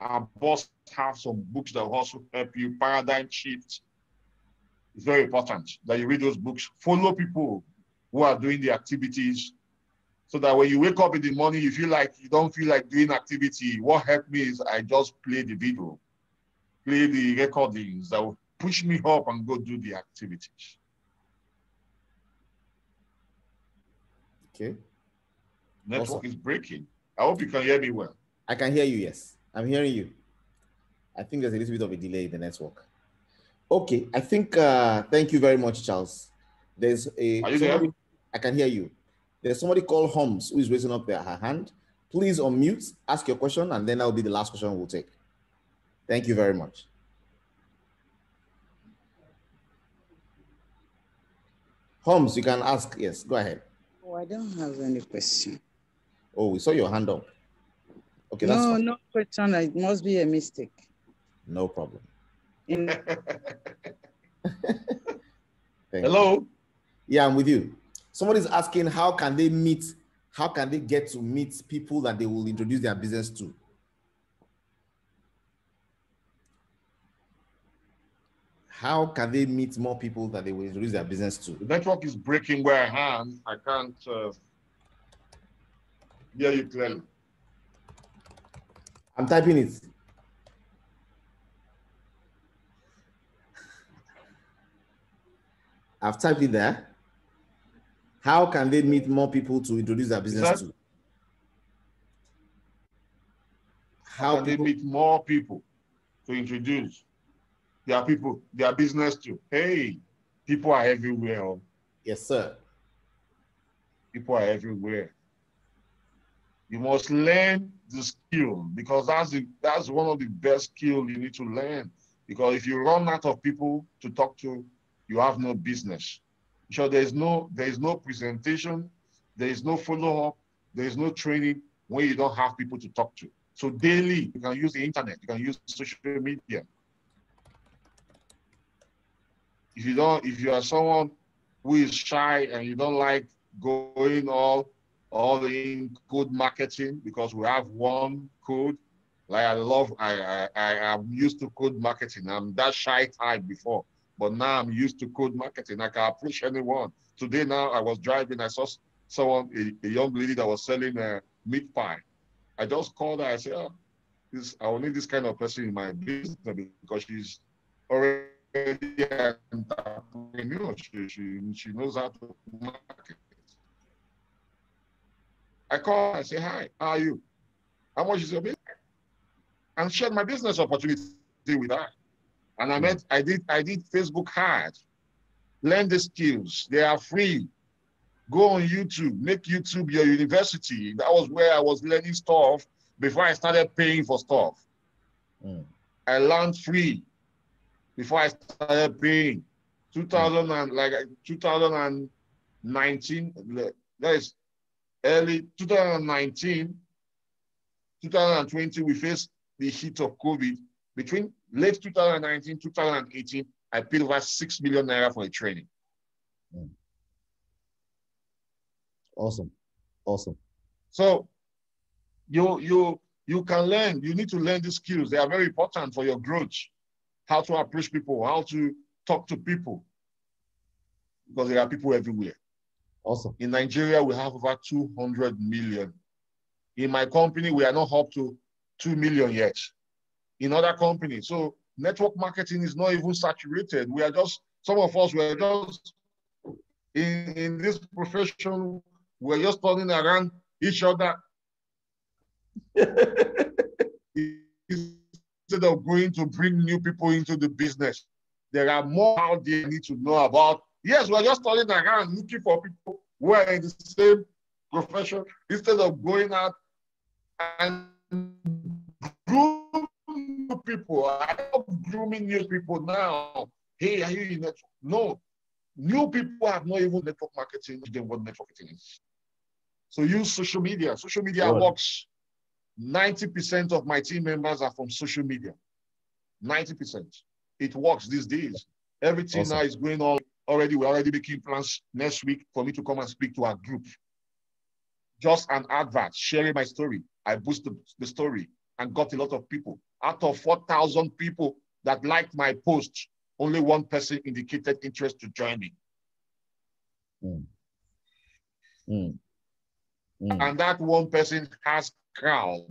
our boss have some books that will also help you. Paradigm shift. It's very important that you read those books. Follow people who are doing the activities so that when you wake up in the morning, you feel like you don't feel like doing activity. What helped me is I just play the video, play the recordings that will push me up and go do the activities. Okay. Network awesome. is breaking. I hope you can hear me well. I can hear you, yes. I'm hearing you. I think there's a little bit of a delay in the network. Okay, I think, uh, thank you very much, Charles. There's a, Are you there? I can hear you. There's somebody called Holmes who is raising up their her hand. Please unmute, ask your question, and then that'll be the last question we'll take. Thank you very much. Holmes, you can ask. Yes, go ahead. Oh, I don't have any question. Oh, we saw your hand up. Okay, that's no, fine. no question. It must be a mistake. No problem. Hello. You. Yeah, I'm with you. Somebody's asking how can they meet, how can they get to meet people that they will introduce their business to? how can they meet more people that they will introduce their business to? The network is breaking where I am. I can't uh, hear you clearly. I'm typing it. I've typed it there. How can they meet more people to introduce their business to? How can people... they meet more people to introduce? their people, their business too. Hey, people are everywhere. Oh. Yes, sir. People are everywhere. You must learn the skill because that's the, that's one of the best skill you need to learn. Because if you run out of people to talk to, you have no business. So there is no there is no presentation, there is no follow up, there is no training when you don't have people to talk to. So daily, you can use the internet, you can use social media, if you don't, if you are someone who is shy and you don't like going all all in code marketing because we have one code. Like I love, I, I, I am used to code marketing. I'm that shy type before, but now I'm used to code marketing. I can approach anyone. Today now I was driving, I saw someone, a, a young lady that was selling a meat pie. I just called her. I said, oh, this, I will need this kind of person in my business because she's already entrepreneur. She, she, she knows how to market. I call her, I say, hi, how are you? How much is your business? And shared my business opportunity with her. And I met, I did, I did Facebook hard. Learn the skills. They are free. Go on YouTube, make YouTube your university. That was where I was learning stuff before I started paying for stuff. Mm. I learned free before I started paying. 2000 and like 2019, that is early 2019, 2020, we faced the heat of COVID. Between late 2019, 2018, I paid over 6 million naira for a training. Mm. Awesome. Awesome. So you you you can learn, you need to learn these skills. They are very important for your growth. How to approach people, how to talk to people. Because there are people everywhere. Awesome. In Nigeria, we have over 200 million. In my company, we are not up to 2 million yet. In other companies. So network marketing is not even saturated. We are just, some of us, we are just in, in this profession, we're just turning around each other. Instead of going to bring new people into the business, there are more out there need to know about. Yes, we're just turning around looking for people who are in the same profession instead of going out and groom new people. I am grooming new people now. Hey, are you in network? No. New people have not even network marketing than what network marketing is. So use social media. Social media Good. works. 90% of my team members are from social media. 90%. It works these days. Everything awesome. now is going on already. We're already making plans next week for me to come and speak to our group. Just an advert, sharing my story. I boosted the story and got a lot of people. Out of 4,000 people that liked my post, only one person indicated interest to join me. Mm. Mm. Mm. And that one person has crowd.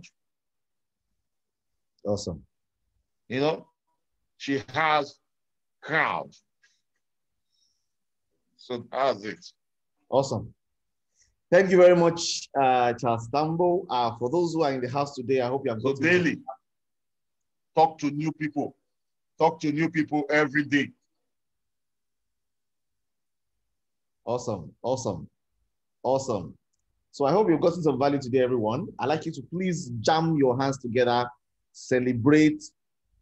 Awesome. You know, she has crowd. So that's it. Awesome. Thank you very much, uh, Charles Tambou. Uh, for those who are in the house today, I hope you have got so daily. Talk to new people. Talk to new people every day. Awesome. Awesome. Awesome. So I hope you've gotten some value today, everyone. I'd like you to please jam your hands together, celebrate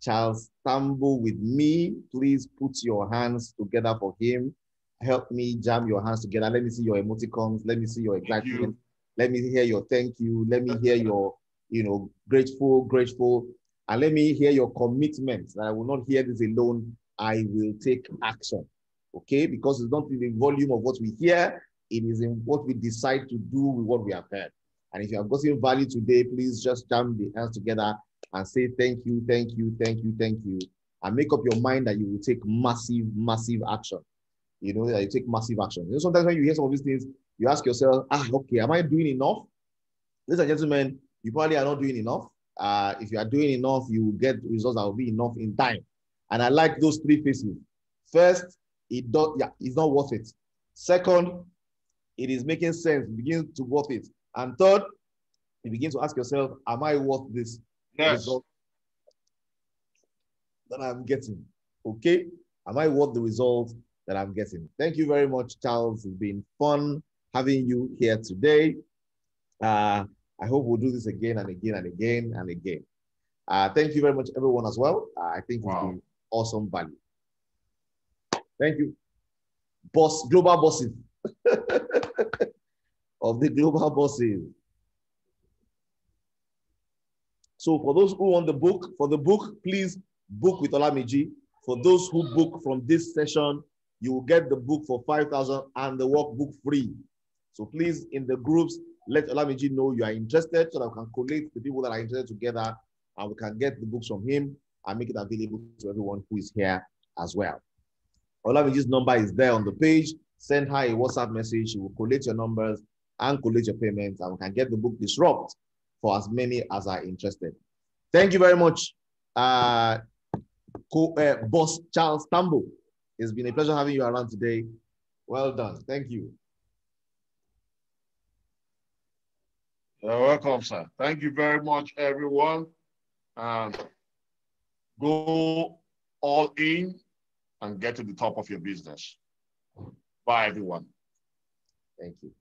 Charles Tambou with me. Please put your hands together for him. Help me jam your hands together. Let me see your emoticons. Let me see your excitement. You. Let me hear your thank you. Let me hear your, you know, grateful, grateful. And let me hear your commitment that I will not hear this alone. I will take action. Okay? Because it's not in the volume of what we hear, it is in what we decide to do with what we have heard. And if you have gotten value today, please just jam the hands together and say thank you, thank you, thank you, thank you. And make up your mind that you will take massive, massive action. You know, that you take massive action. You know, sometimes when you hear some of these things, you ask yourself, ah, okay, am I doing enough? Ladies and gentlemen, you probably are not doing enough. Uh, if you are doing enough, you will get results that will be enough in time. And I like those three phases. First, it does, yeah, it's not worth it. Second, it is making sense, begin to worth it. And third, you begin to ask yourself, am I worth this yes. result that I'm getting? Okay, am I worth the result that I'm getting? Thank you very much, Charles. It's been fun having you here today. Uh, I hope we'll do this again and again and again and again. Uh, thank you very much, everyone, as well. Uh, I think wow. it's been awesome value. Thank you. Boss, global bosses. of the global bosses. So for those who want the book, for the book, please book with Olamiji. For those who book from this session, you will get the book for 5,000 and the workbook free. So please, in the groups, let Olamiji know you are interested so that we can collate the people that are interested together and we can get the books from him and make it available to everyone who is here as well. Olamiji's number is there on the page send her a WhatsApp message. She will collate your numbers and collate your payments, and we can get the book disrupt for as many as are interested. Thank you very much. Uh, co- uh, boss Charles Tambou. It's been a pleasure having you around today. Well done. Thank you. You're welcome, sir. Thank you very much, everyone. And go all in and get to the top of your business. Bye, everyone. Thank you.